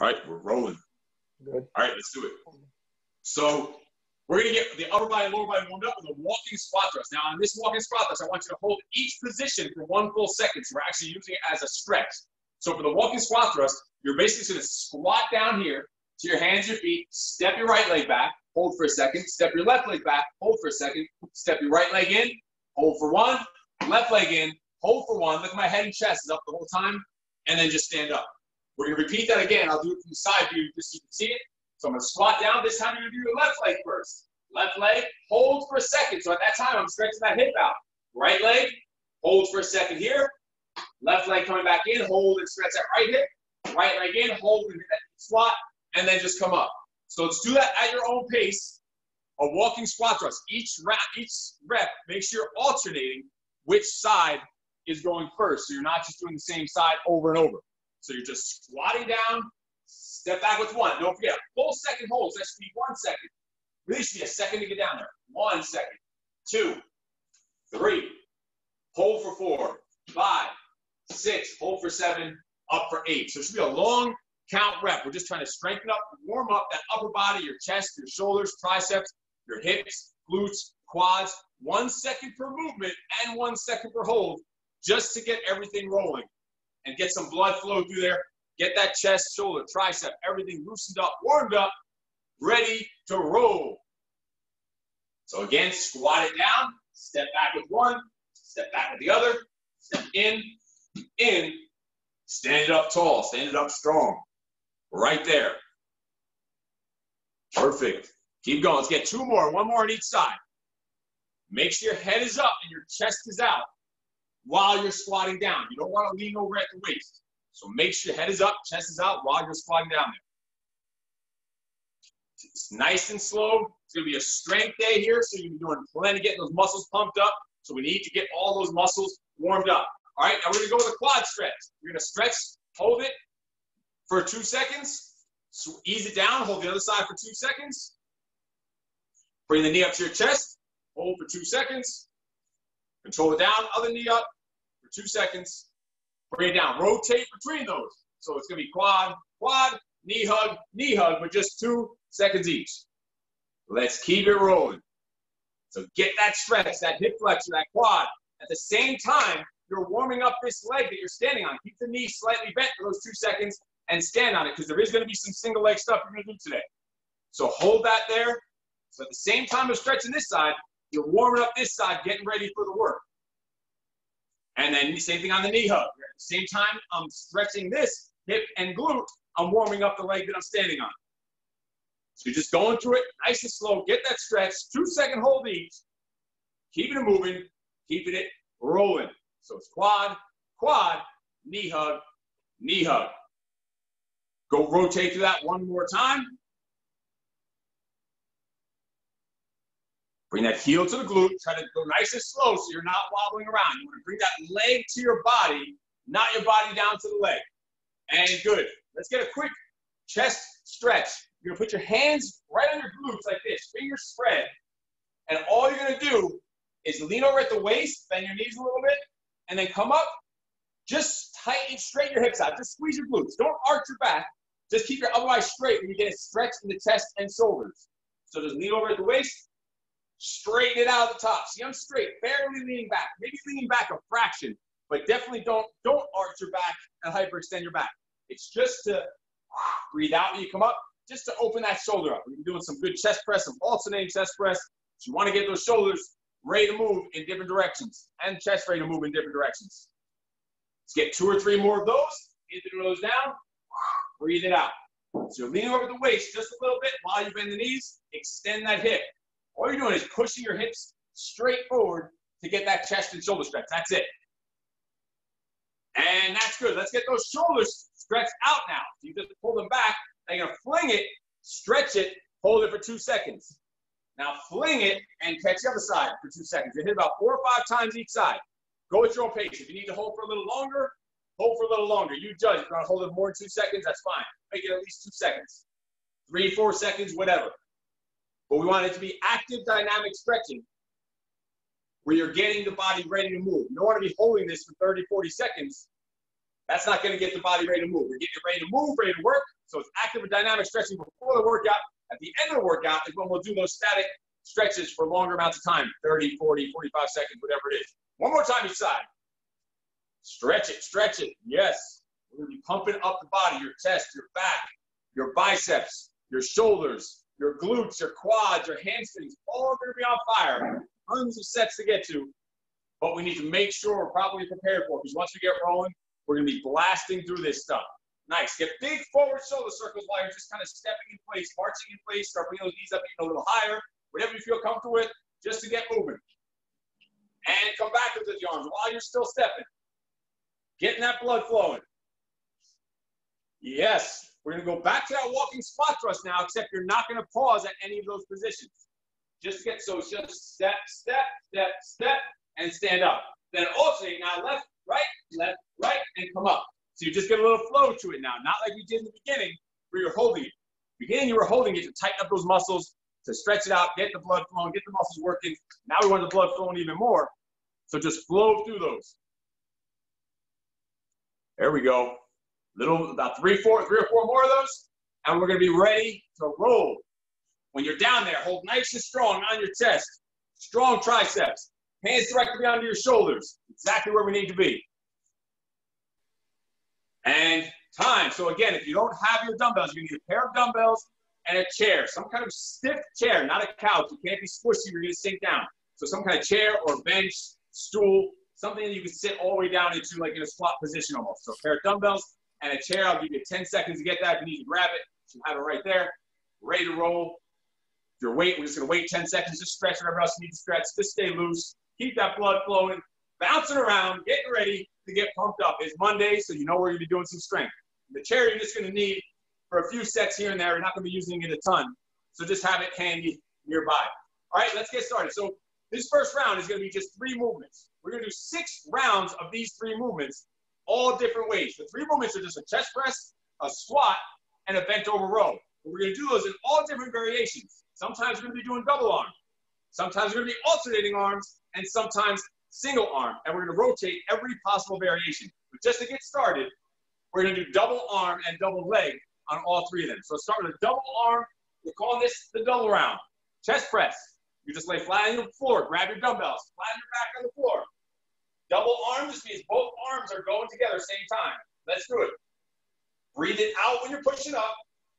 All right, we're rolling. Good. All right, let's do it. So we're gonna get the upper body and lower body warmed up with a walking squat thrust. Now on this walking squat thrust, I want you to hold each position for one full second. So we're actually using it as a stretch. So for the walking squat thrust, you're basically gonna squat down here to your hands, your feet, step your right leg back, hold for a second, step your left leg back, hold for a second, step your right leg in, hold for one, left leg in, hold for one. Look at my head and chest is up the whole time, and then just stand up. We're gonna repeat that again. I'll do it from the side view just so you can see it. So I'm gonna squat down. This time you're gonna do your left leg first. Left leg, hold for a second. So at that time, I'm stretching that hip out. Right leg, hold for a second here. Left leg coming back in, hold and stretch that right hip. Right leg in, hold and hit that squat, and then just come up. So let's do that at your own pace. A walking squat thrust. Each rep, each rep, make sure you're alternating which side is going first. So you're not just doing the same side over and over. So you're just squatting down, step back with one. Don't forget, full second holds. That should be one second. Really should be a second to get down there. One second, two, three, hold for four, five, six, hold for seven, up for eight. So it should be a long count rep. We're just trying to strengthen up, warm up that upper body, your chest, your shoulders, triceps, your hips, glutes, quads. One second per movement and one second per hold just to get everything rolling and get some blood flow through there. Get that chest, shoulder, tricep, everything loosened up, warmed up, ready to roll. So again, squat it down, step back with one, step back with the other, step in, in, stand it up tall, stand it up strong. Right there. Perfect. Keep going. Let's get two more, one more on each side. Make sure your head is up and your chest is out while you're squatting down. You don't want to lean over at the waist. So make sure your head is up, chest is out while you're squatting down there. It's nice and slow. It's going to be a strength day here, so you're doing plenty getting those muscles pumped up. So we need to get all those muscles warmed up. All right, now we're going to go with a quad stretch. You're going to stretch, hold it for two seconds. So ease it down, hold the other side for two seconds. Bring the knee up to your chest, hold for two seconds. Control it down, other knee up two seconds. Bring it down. Rotate between those. So it's going to be quad, quad, knee hug, knee hug, but just two seconds each. Let's keep it rolling. So get that stretch, that hip flexor, that quad. At the same time, you're warming up this leg that you're standing on. Keep the knee slightly bent for those two seconds and stand on it because there is going to be some single leg stuff you're going to do today. So hold that there. So at the same time of stretching this side, you're warming up this side, getting ready for the work. And then same thing on the knee hug. Same time, I'm stretching this hip and glute. I'm warming up the leg that I'm standing on. So you're just going through it nice and slow. Get that stretch. Two second hold each. Keeping it moving. Keeping it rolling. So it's quad, quad, knee hug, knee hug. Go rotate through that one more time. Bring that heel to the glute. Try to go nice and slow so you're not wobbling around. You want to bring that leg to your body, not your body down to the leg. And good. Let's get a quick chest stretch. You're going to put your hands right on your glutes like this, fingers spread. And all you're going to do is lean over at the waist, bend your knees a little bit, and then come up. Just tighten, straighten your hips out. Just squeeze your glutes. Don't arch your back. Just keep your upper body straight when you get a stretch in the chest and shoulders. So just lean over at the waist, straighten it out at the top. See, I'm straight, barely leaning back. Maybe leaning back a fraction, but definitely don't don't arch your back and hyperextend your back. It's just to breathe out when you come up, just to open that shoulder up. We've been doing some good chest press, some alternating chest press. So you want to get those shoulders ready to move in different directions and chest ready to move in different directions. Let's get two or three more of those. Get the nose down, breathe it out. So you're leaning over the waist just a little bit while you bend the knees, extend that hip. All you're doing is pushing your hips straight forward to get that chest and shoulder stretch. That's it. And that's good. Let's get those shoulders stretched out now. You just pull them back. Now you're going to fling it, stretch it, hold it for two seconds. Now fling it and catch the other side for two seconds. You hit about four or five times each side. Go at your own pace. If you need to hold for a little longer, hold for a little longer. You judge. If you're going to hold it more than two seconds, that's fine. Make it at least two seconds. Three, four seconds, whatever. But we want it to be active dynamic stretching where you're getting the body ready to move. You don't want to be holding this for 30, 40 seconds. That's not going to get the body ready to move. We're getting it ready to move, ready to work. So it's active and dynamic stretching before the workout. At the end of the workout is when we'll do those static stretches for longer amounts of time 30, 40, 45 seconds, whatever it is. One more time each side. Stretch it, stretch it. Yes. We're going to be pumping up the body, your chest, your back, your biceps, your shoulders, your glutes, your quads, your hamstrings, all going to be on fire. Tons of sets to get to, but we need to make sure we're properly prepared for it because once we get rolling, we're going to be blasting through this stuff. Nice. Get big forward shoulder circles while you're just kind of stepping in place, marching in place, start bringing those knees up even a little higher, whatever you feel comfortable with, just to get moving. And come back with the arms while you're still stepping. Getting that blood flowing. Yes. We're going to go back to that walking squat thrust now, except you're not going to pause at any of those positions. Just get, so just step, step, step, step, and stand up. Then alternate now left, right, left, right, and come up. So you just get a little flow to it now, not like we did in the beginning where you're holding it. Beginning, you were holding it to tighten up those muscles, to stretch it out, get the blood flowing, get the muscles working. Now we want the blood flowing even more. So just flow through those. There we go. Little, about three, four, three or four more of those, and we're gonna be ready to roll. When you're down there, hold nice and strong on your chest. Strong triceps. Hands directly onto your shoulders. Exactly where we need to be. And time. So again, if you don't have your dumbbells, you need a pair of dumbbells and a chair, some kind of stiff chair, not a couch. You can't be squishy, you're gonna sink down. So some kind of chair or bench, stool, something that you can sit all the way down into like in a squat position almost. So a pair of dumbbells and a chair. I'll give you 10 seconds to get that. If you need to grab it, you have it right there. Ready to roll. Your you're we're just gonna wait 10 seconds, just stretch whatever else you need to stretch. Just stay loose. Keep that blood flowing, bouncing around, getting ready to get pumped up. It's Monday, so you know we're gonna be doing some strength. The chair you're just gonna need for a few sets here and there. You're not gonna be using it a ton. So just have it handy nearby. All right, let's get started. So this first round is gonna be just three movements. We're gonna do six rounds of these three movements, all different ways. The three movements are just a chest press, a squat, and a bent over row. we're gonna do those in all different variations. Sometimes we're gonna be doing double arm. Sometimes we're gonna be alternating arms, and sometimes single arm, and we're gonna rotate every possible variation. But just to get started, we're gonna do double arm and double leg on all three of them. So start with a double arm. We're calling this the double round. Chest press. You just lay flat on the floor. Grab your dumbbells. Flat on your back on the floor. Double arm just means both arms are going together same time. Let's do it. Breathe it out when you're pushing up.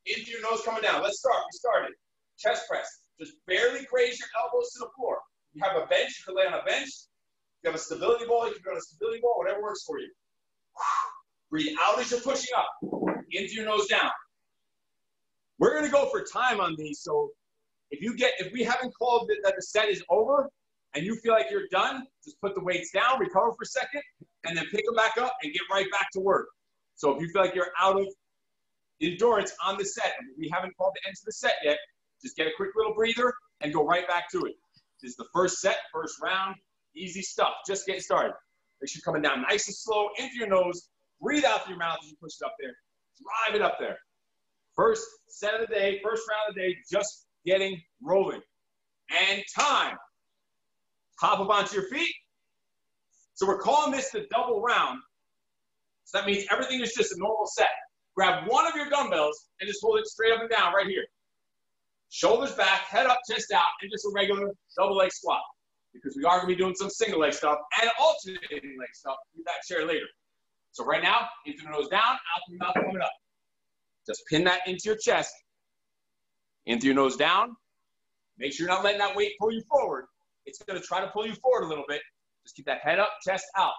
Into your nose coming down. Let's start. We started. Chest press. Just barely graze your elbows to the floor. You have a bench. You can lay on a bench. You have a stability ball. You can go on a stability ball. Whatever works for you. Breathe out as you're pushing up. Into your nose down. We're going to go for time on these. So if you get, if we haven't called that the set is over and you feel like you're done, just put the weights down, recover for a second, and then pick them back up and get right back to work. So if you feel like you're out of endurance on the set, and we haven't called the end of the set yet, just get a quick little breather and go right back to it. This is the first set, first round, easy stuff. Just getting started. Make sure you're coming down nice and slow into your nose. Breathe out through your mouth as you push it up there. Drive it up there. First set of the day, first round of the day, just getting rolling. And time. Hop up onto your feet. So we're calling this the double round. So that means everything is just a normal set. Grab one of your dumbbells and just hold it straight up and down right here. Shoulders back, head up, chest out, and just a regular double leg squat. Because we are going to be doing some single leg stuff and alternating leg stuff with that chair later. So right now, into the nose down, out through the mouth coming up. Just pin that into your chest. In through your nose down. Make sure you're not letting that weight pull you forward. It's going to try to pull you forward a little bit. Just keep that head up, chest out.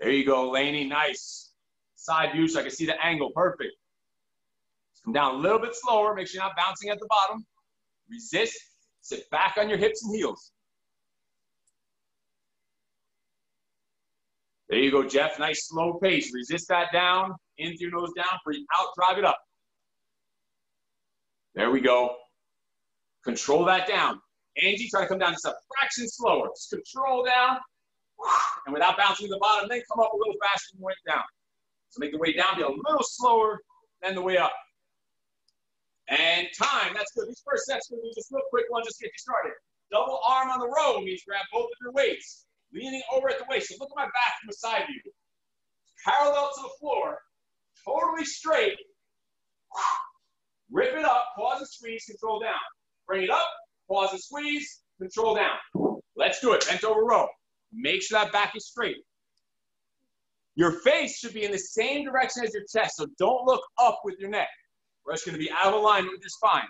There you go, Laney. Nice. Side view so I can see the angle. Perfect. Come down a little bit slower. Make sure you're not bouncing at the bottom. Resist. Sit back on your hips and heels. There you go, Jeff. Nice slow pace. Resist that down. In through your nose down. Breathe out. Drive it up. There we go. Control that down. Angie, try to come down just a fraction slower. Just control down. And without bouncing to the bottom, then come up a little faster than way down. So make the way down be a little slower than the way up. And time, that's good. These first sets, we're going to do just a real quick one just to get you started. Double arm on the row means grab both of your weights leaning over at the waist. So look at my back from the side view. Parallel to the floor, totally straight. Rip it up, pause and squeeze, control down. Bring it up, pause and squeeze, control down. Let's do it. Bent over row. Make sure that back is straight. Your face should be in the same direction as your chest, so don't look up with your neck. It's going to be out of alignment with your spine.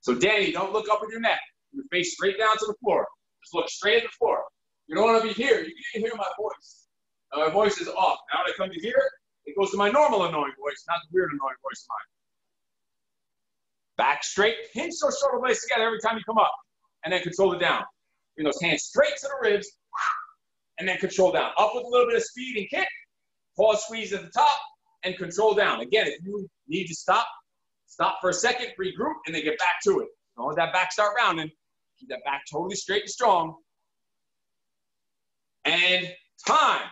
So Danny, don't look up with your neck. Your face straight down to the floor. Just look straight at the floor. You don't want to be here. You can hear my voice. Now my voice is off. Now when I come to here, it goes to my normal annoying voice, not the weird annoying voice of mine. Back straight. Pinch those shoulder blades together every time you come up. And then control it down. Bring those hands straight to the ribs. And then control down. Up with a little bit of speed and kick. Pause squeeze at the top. And control down. Again, if you need to stop, stop for a second, regroup, and then get back to it. Don't let that back start rounding. Keep that back totally straight and strong. And time.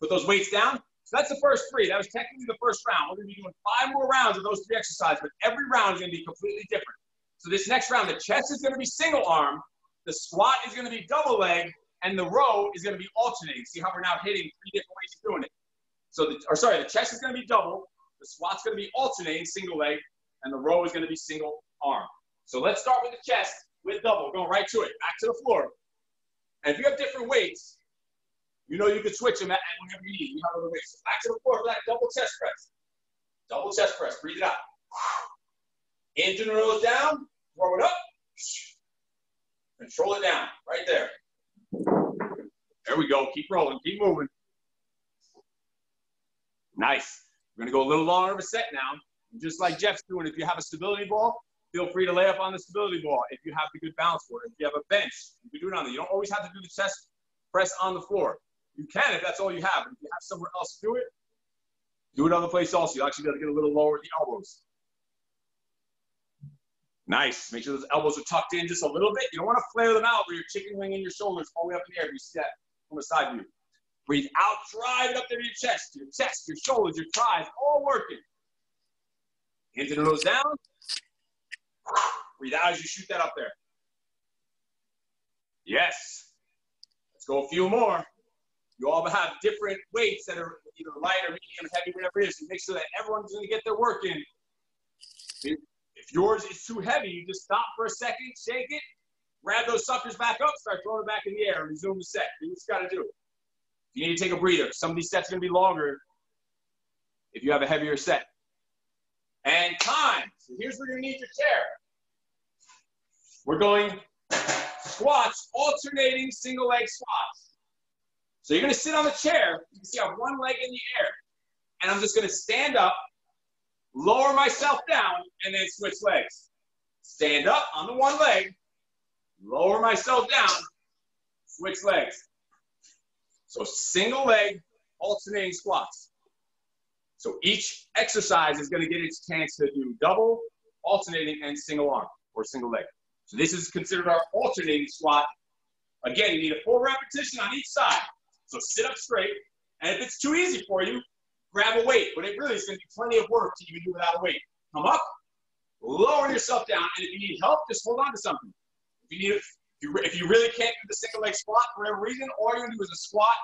Put those weights down. So that's the first three. That was technically the first round. We're going to be doing five more rounds of those three exercises, but every round is going to be completely different. So this next round, the chest is going to be single arm, the squat is going to be double leg, and the row is going to be alternating. See how we're now hitting three different ways of doing it. So, the, or sorry, the chest is going to be double, the squat's going to be alternating, single leg, and the row is going to be single arm. So let's start with the chest with double, going right to it, back to the floor. And if you have different weights, you know you can switch them at, whenever you need. You have weights. So back to the floor that double chest press. Double chest press. Breathe it out. The nose down. Throw it up. Control it down. Right there. There we go. Keep rolling. Keep moving. Nice. We're to go a little longer of a set now. Just like Jeff's doing, if you have a stability ball, feel free to lay up on the stability ball if you have the good balance for it. If you have a bench, you can do it on there. You don't always have to do the chest press on the floor. You can if that's all you have. If you have somewhere else to do it, do it other place also. You'll actually be able to get a little lower the elbows. Nice. Make sure those elbows are tucked in just a little bit. You don't want to flare them out where you're chicken winging your shoulders all the way up in the air. You see that from the side view. Breathe out, drive it up there to your chest, your chest, your shoulders, your thighs, all working. Hands and nose down. Breathe out as you shoot that up there. Yes. Let's go a few more. You all have different weights that are either light or medium, heavy, whatever it is. And make sure that everyone's going to get their work in. If yours is too heavy, you just stop for a second, shake it, grab those suckers back up, start throwing it back in the air, resume the set. You just got to do it. You need to take a breather. Some of these sets are going to be longer if you have a heavier set. And time. So here's where you need your chair. We're going squats, alternating single leg squats. So you're going to sit on the chair. You can see I have one leg in the air. And I'm just going to stand up, lower myself down, and then switch legs. Stand up on the one leg, lower myself down, switch legs. So single leg alternating squats. So each exercise is going to get its chance to do double, alternating, and single arm or single leg. So this is considered our alternating squat. Again, you need a full repetition on each side. So sit up straight, and if it's too easy for you, grab a weight. But it really is going to be plenty of work to even do without a weight. Come up, lower yourself down, and if you need help, just hold on to something. If you need, if you, if you really can't do the single leg squat for whatever reason, all you're going to do is a squat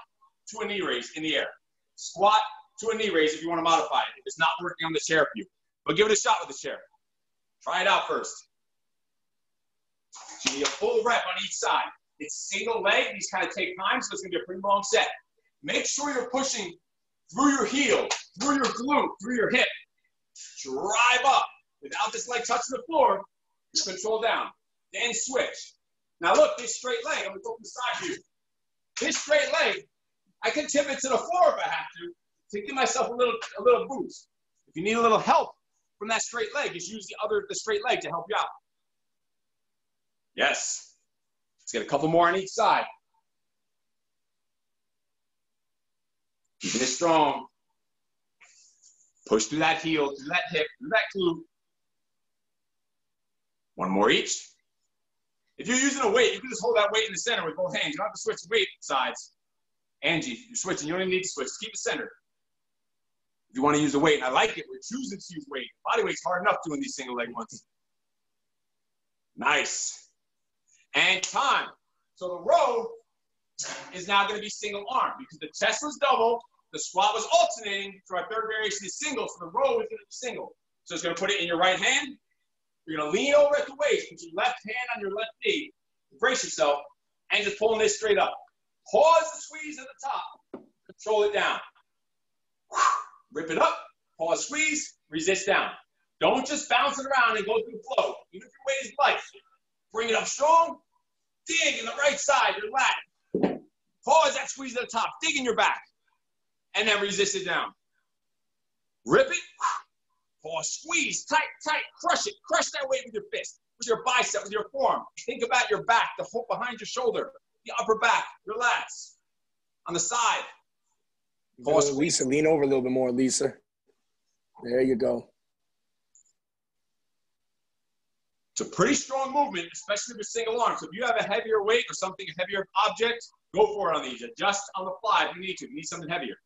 to a knee raise in the air. Squat to a knee raise if you want to modify it. If it's not working on the chair for you, but give it a shot with the chair. Try it out first. You need a full rep on each side. It's single leg. These kind of take time, so it's going to be a pretty long set. Make sure you're pushing through your heel, through your glute, through your hip. Drive up without this leg touching the floor. Control down. Then switch. Now look, this straight leg, I'm going to go from the side view. This straight leg, I can tip it to the floor if I have to, to give myself a little, a little boost. If you need a little help from that straight leg, just use the other, the straight leg to help you out. Yes. Get a couple more on each side. Keeping it strong. Push through that heel, through that hip, through that glute. One more each. If you're using a weight, you can just hold that weight in the center with both hands. You don't have to switch weight sides. Angie, you're switching. You don't even need to switch. Just keep it centered. If you want to use a weight, and I like it, we're choosing to use weight. Body weight's hard enough doing these single leg ones. Nice. And time. So the row is now going to be single arm because the chest was double, the squat was alternating, so our third variation is single, so the row is going to be single. So it's going to put it in your right hand. You're going to lean over at the waist, put your left hand on your left knee, brace yourself, and just pulling this straight up. Pause the squeeze at the top, control it down. Rip it up, pause, squeeze, resist down. Don't just bounce it around and go through flow. Even if your weight is light, bring it up strong, dig in the right side, your lat. Pause that squeeze at the top, dig in your back, and then resist it down. Rip it, pause, squeeze, tight, tight, crush it, crush that weight with your fist, with your bicep, with your forearm. Think about your back, the hook behind your shoulder, the upper back, your relax. On the side. Pause, Lisa, lean over a little bit more, Lisa. There you go. It's a pretty strong movement, especially with single arm. So if you have a heavier weight or something, a heavier object, go for it on these. Adjust on the fly if you need to. If you need something heavier.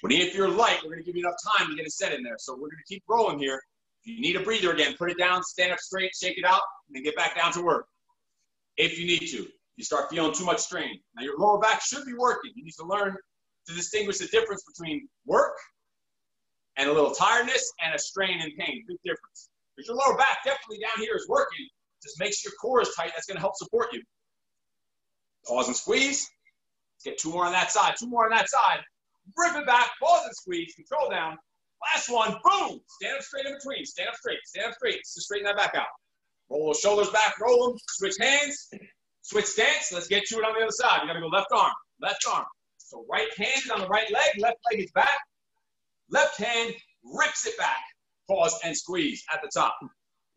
But if you're light, we're going to give you enough time to get a set in there. So we're going to keep rolling here. If you need a breather again, put it down, stand up straight, shake it out, and then get back down to work. If you need to. You start feeling too much strain. Now your lower back should be working. You need to learn to distinguish the difference between work and a little tiredness and a strain and pain. Big difference. Because your lower back definitely down here is working. Just make sure your core is tight. That's going to help support you. Pause and squeeze. Let's get two more on that side. Two more on that side. Rip it back. Pause and squeeze. Control down. Last one. Boom. Stand up straight in between. Stand up straight. Stand up straight. Just straighten that back out. Roll those shoulders back. Roll them. Switch hands. Switch stance. Let's get to it on the other side. You got to go left arm. Left arm. So right hand is on the right leg. Left leg is back. Left hand rips it back pause, and squeeze at the top.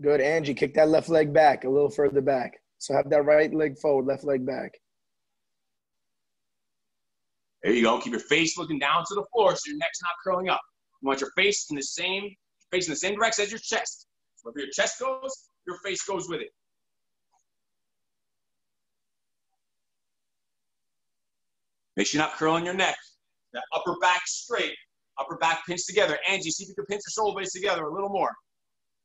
Good, Angie. Kick that left leg back a little further back. So have that right leg forward, left leg back. There you go. Keep your face looking down to the floor so your neck's not curling up. You want your face in the same face in the same direction as your chest. So wherever your chest goes, your face goes with it. Make sure you're not curling your neck. That upper back straight upper back pinched together. Angie, see if you can pinch your shoulder blades together a little more.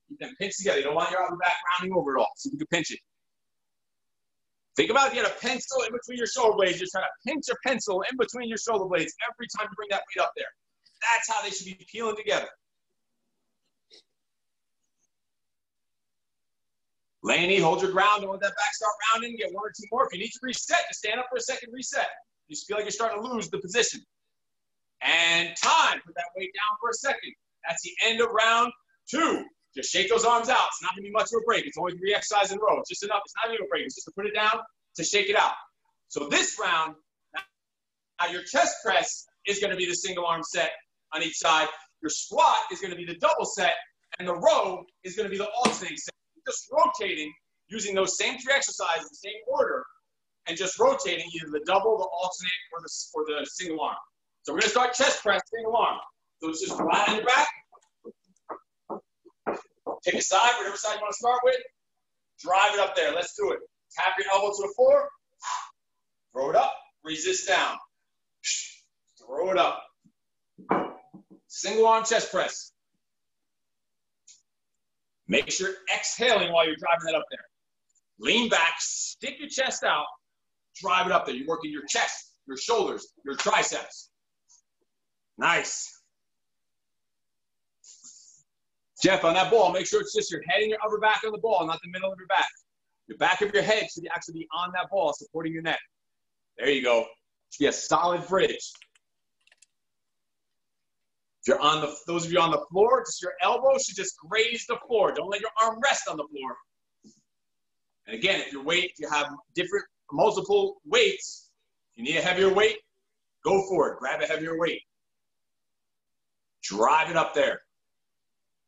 Keep them pinched together. You don't want your upper back rounding over at all. See if you can pinch it. Think about if you had a pencil in between your shoulder blades. You're trying to pinch a pencil in between your shoulder blades every time you bring that weight up there. That's how they should be peeling together. Laney, hold your ground. Don't let that back start rounding. Get one or two more. If you need to reset, just stand up for a second, reset. You just feel like you're starting to lose the position. And time. Put that weight down for a second. That's the end of round two. Just shake those arms out. It's not going to be much of a break. It's only three exercises in a row. It's just enough. It's not even a break. It's just to put it down, to shake it out. So this round, now your chest press is going to be the single arm set on each side. Your squat is going to be the double set, and the row is going to be the alternating set. Just rotating using those same three exercises, the same order, and just rotating either the double, the alternate, or the, or the single arm. So we're going to start chest press, sing along. So it's just flat on your back. Take a side, whatever side you want to start with. Drive it up there. Let's do it. Tap your elbow to the floor. Throw it up. Resist down. Throw it up. Single arm chest press. Make sure exhaling while you're driving that up there. Lean back, stick your chest out, drive it up there. You're working your chest, your shoulders, your triceps. Nice. Jeff, on that ball, make sure it's just your head and your upper back on the ball, not the middle of your back. The back of your head should actually be on that ball, supporting your neck. There you go. Should be a solid bridge. If you're on the, those of you on the floor, just your elbow should just graze the floor. Don't let your arm rest on the floor. And again, if your weight, if you have different, multiple weights, if you need a heavier weight, go for it. Grab a heavier weight. Drive it up there.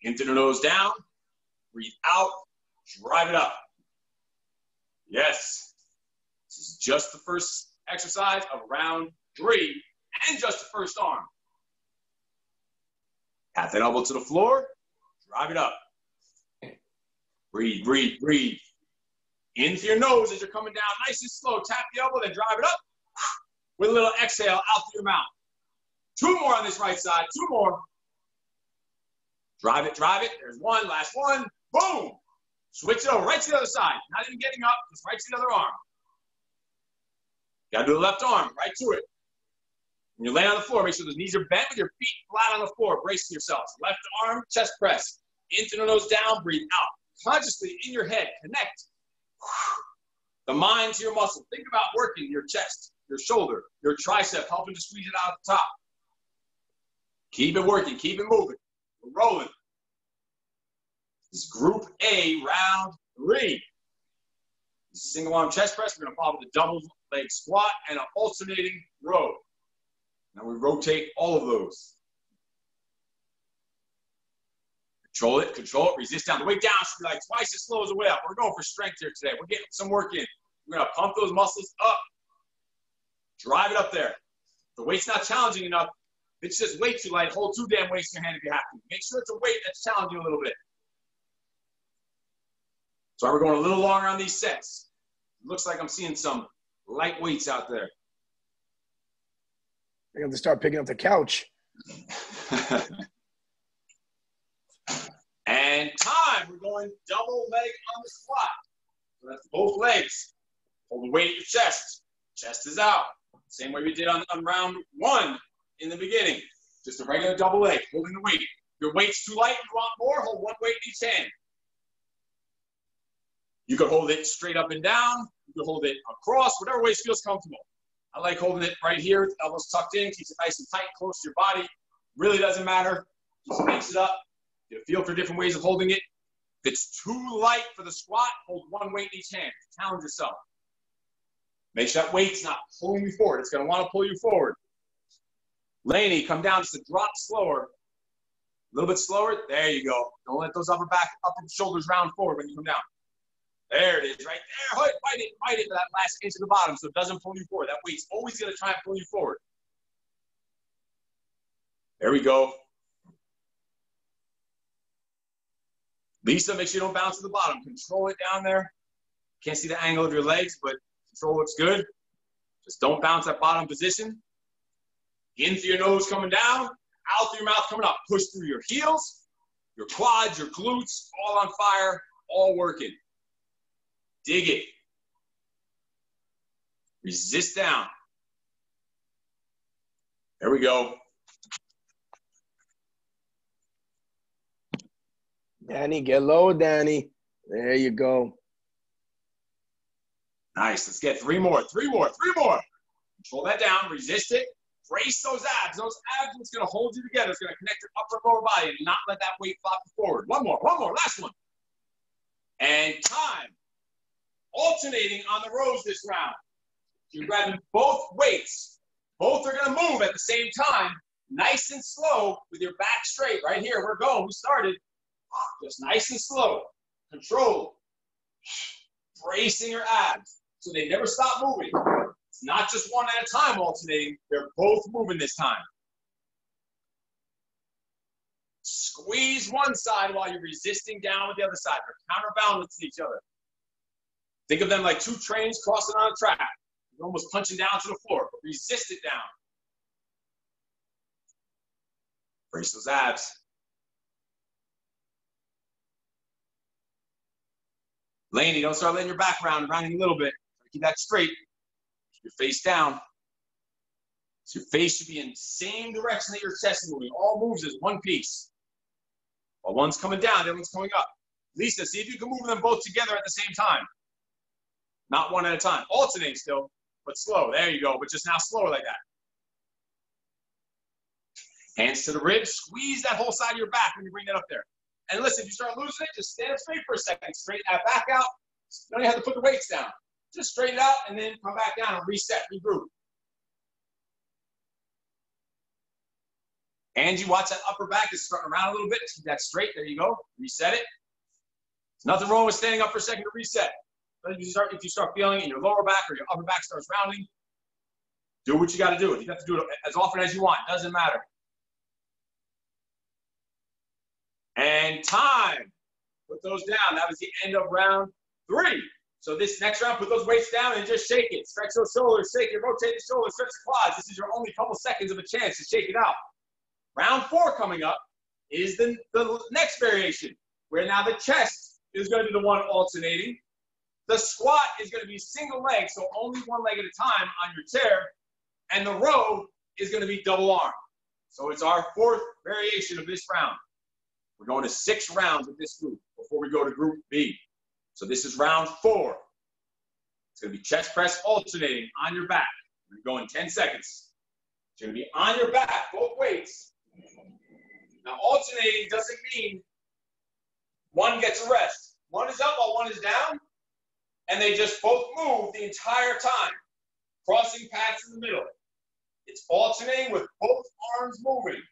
Into the nose down. Breathe out. Drive it up. Yes. This is just the first exercise of round three and just the first arm. Tap that elbow to the floor. Drive it up. Breathe, breathe, breathe. Into your nose as you're coming down, nice and slow. Tap the elbow, then drive it up with a little exhale out through your mouth. Two more on this right side. Two more. Drive it, drive it. There's one, last one. Boom. Switch it over right to the other side. Not even getting up, just right to the other arm. Got to do the left arm, right to it. When you lay on the floor, make sure those knees are bent with your feet flat on the floor, bracing yourselves. Left arm, chest press. Into the nose down, breathe out. Consciously in your head, connect the mind to your muscle. Think about working your chest, your shoulder, your tricep, helping to squeeze it out at the top. Keep it working, keep it moving. We're rolling. This is group A, round three. Single arm chest press. We're going to follow the double leg squat and an alternating row. Now we rotate all of those. Control it, control it, resist down. The weight down should be like twice as slow as the way up. We're going for strength here today. We're getting some work in. We're going to pump those muscles up. Drive it up there. The weight's not challenging enough. It's just way too light. Hold two damn weights in your hand if you have to. Make sure it's a weight that's challenging a little bit. So we're going a little longer on these sets. Looks like I'm seeing some light weights out there. I got to start picking up the couch. and time. We're going double leg on the squat. So that's both legs. Hold the weight at your chest. Chest is out. Same way we did on, on round one in the beginning. Just a regular double leg, holding the weight. Your weight's too light, you want more, hold one weight in each hand. You could hold it straight up and down. You could hold it across, whatever way feels comfortable. I like holding it right here, elbows tucked in, keeps it nice and tight, close to your body. Really doesn't matter. Just mix it up. Feel for different ways of holding it. If it's too light for the squat, hold one weight in each hand. Challenge yourself. Make sure that weight's not pulling you forward. It's going to want to pull you forward. Laney, come down just a drop slower. A little bit slower. There you go. Don't let those upper back, upper shoulders round forward when you come down. There it is, right there. Fight it, fight it for that last inch of the bottom so it doesn't pull you forward. That weight's always going to try and pull you forward. There we go. Lisa, make sure you don't bounce to the bottom. Control it down there. Can't see the angle of your legs, but control looks good. Just don't bounce that bottom position. In through your nose coming down, out through your mouth coming up. Push through your heels, your quads, your glutes, all on fire, all working. Dig it. Resist down. There we go. Danny, get low, Danny. There you go. Nice. Let's get three more. Three more. Three more. Control that down. Resist it. Brace those abs. Those abs is going to hold you together. It's going to connect your upper lower body and not let that weight flop forward. One more. One more. Last one. And time alternating on the rows this round. You're grabbing both weights. Both are going to move at the same time, nice and slow with your back straight. Right here, we're going. We started ah, just nice and slow. Control. Bracing your abs so they never stop moving. It's not just one at a time alternating, they're both moving this time. Squeeze one side while you're resisting down with the other side. They're counterbalancing each other. Think of them like two trains crossing on a track. You're almost punching down to the floor, but resist it down. Brace those abs. Laney, don't start letting your back round, rounding a little bit. Keep that straight. Your face down. So your face should be in the same direction that your chest is moving. All moves as one piece. While one's coming down, the other one's coming up. Lisa, see if you can move them both together at the same time not one at a time. Alternate still, but slow. There you go, but just now slower like that. Hands to the ribs. Squeeze that whole side of your back when you bring that up there. And listen, if you start losing it, just stand up straight for a second. Straighten that back out. You have to put the weights down. Just straighten it out and then come back down and reset, regroup. Angie, watch that upper back is starting around a little bit. Keep that straight. There you go. Reset it. There's nothing wrong with standing up for a second to reset. But if you start, if you start feeling it in your lower back or your upper back starts rounding, do what you got to do. You have to do it as often as you want. It doesn't matter. And time. Put those down. That was the end of round three. So this next round, put those weights down and just shake it. Stretch those shoulders, shake it, rotate the shoulders, stretch the quads. This is your only couple seconds of a chance to shake it out. Round four coming up is the, the next variation, where now the chest is going to be the one alternating. The squat is going to be single leg, so only one leg at a time on your chair. And the row is going to be double arm. So it's our fourth variation of this round. We're going to six rounds of this group before we go to group B. So this is round four. It's going to be chest press alternating on your back. We're going to go in 10 seconds. It's going to be on your back, both weights. Now, alternating doesn't mean one gets a rest. One is up while one is down, and they just both move the entire time, crossing paths in the middle. It's alternating with both arms moving.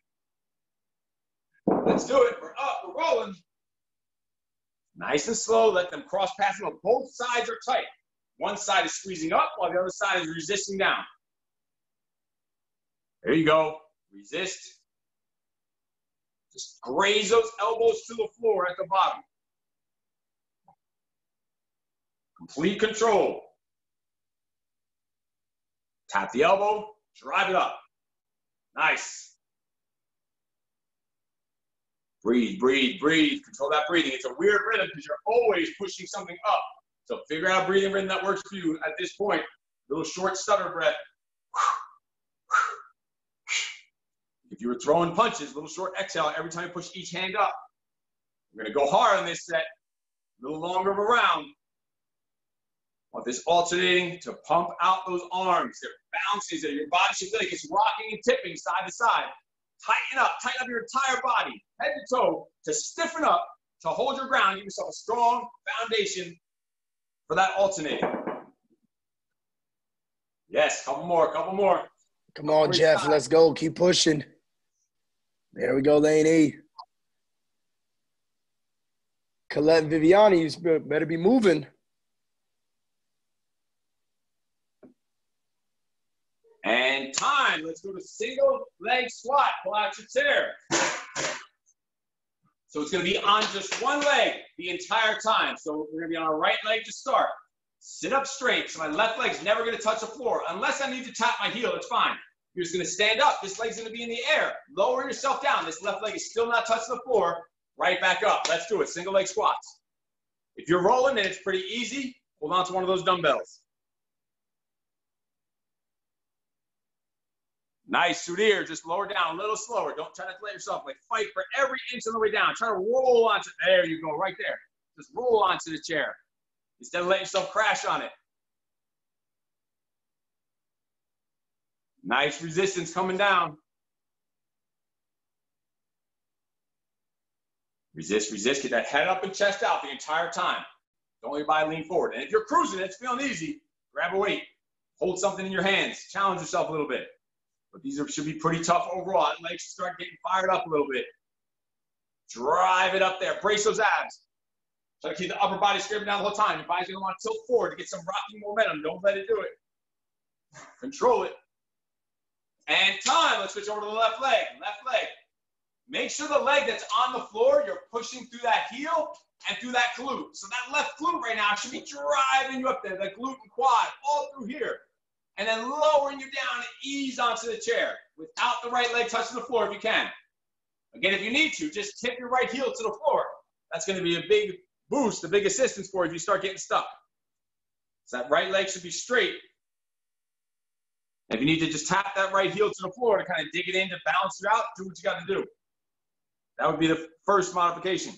Let's do it. We're up, we're rolling. Nice and slow, let them cross pass them. Both sides are tight. One side is squeezing up while the other side is resisting down. There you go. Resist. Just graze those elbows to the floor at the bottom. Complete control. Tap the elbow, drive it up. Nice. Breathe, breathe, breathe. Control that breathing. It's a weird rhythm because you're always pushing something up. So figure out a breathing rhythm that works for you at this point. Little short stutter breath. If you were throwing punches, little short exhale every time you push each hand up. We're gonna go hard on this set. A little longer of a round. Want this alternating to pump out those arms. They're bouncing. So your body should feel like it's rocking and tipping side to side. Tighten up, tighten up your entire body, head to toe, to stiffen up, to hold your ground, give yourself a strong foundation for that alternating. Yes, couple more, couple more. Come on, Jeff. Let's go. Keep pushing. There we go, Lane E. Colette Viviani, you better be moving. And time. Let's go to single leg squat. Pull out your chair. So it's going to be on just one leg the entire time. So we're to be on our right leg to start. Sit up straight. So my left leg's never going to touch the floor. Unless I need to tap my heel, it's fine. You're just going to stand up. This leg's to be in the air. Lower yourself down. This left leg is still not touching the floor. Right back up. Let's do it. Single leg squats. If you're rolling and it's pretty easy, hold on to one of those dumbbells. Nice, Sudhir. Just lower down a little slower. Don't try to let yourself like fight for every inch on the way down. Try to roll onto there. You go right there. Just roll onto the chair instead of letting yourself crash on it. Nice resistance coming down. Resist, resist. Get that head up and chest out the entire time. Don't let your body lean forward. And if you're cruising, it's feeling easy. Grab a weight. Hold something in your hands. Challenge yourself a little bit. But these are, should be pretty tough overall. Legs should start getting fired up a little bit. Drive it up there. Brace those abs. Try to keep the upper body scraping down the whole time. Your body's going to want to tilt forward to get some rocking momentum. Don't let it do it. Control it. And time. Let's switch over to the left leg. Left leg. Make sure the leg that's on the floor, you're pushing through that heel and through that glute. So that left glute right now should be driving you up there, that glute and quad, all through here and then lowering you down and ease onto the chair without the right leg touching the floor if you can. Again, if you need to, just tip your right heel to the floor. That's going to be a big boost, a big assistance for you if you start getting stuck. So that right leg should be straight. if you need to just tap that right heel to the floor to kind of dig it in to balance it out, do what you got to do. That would be the first modification.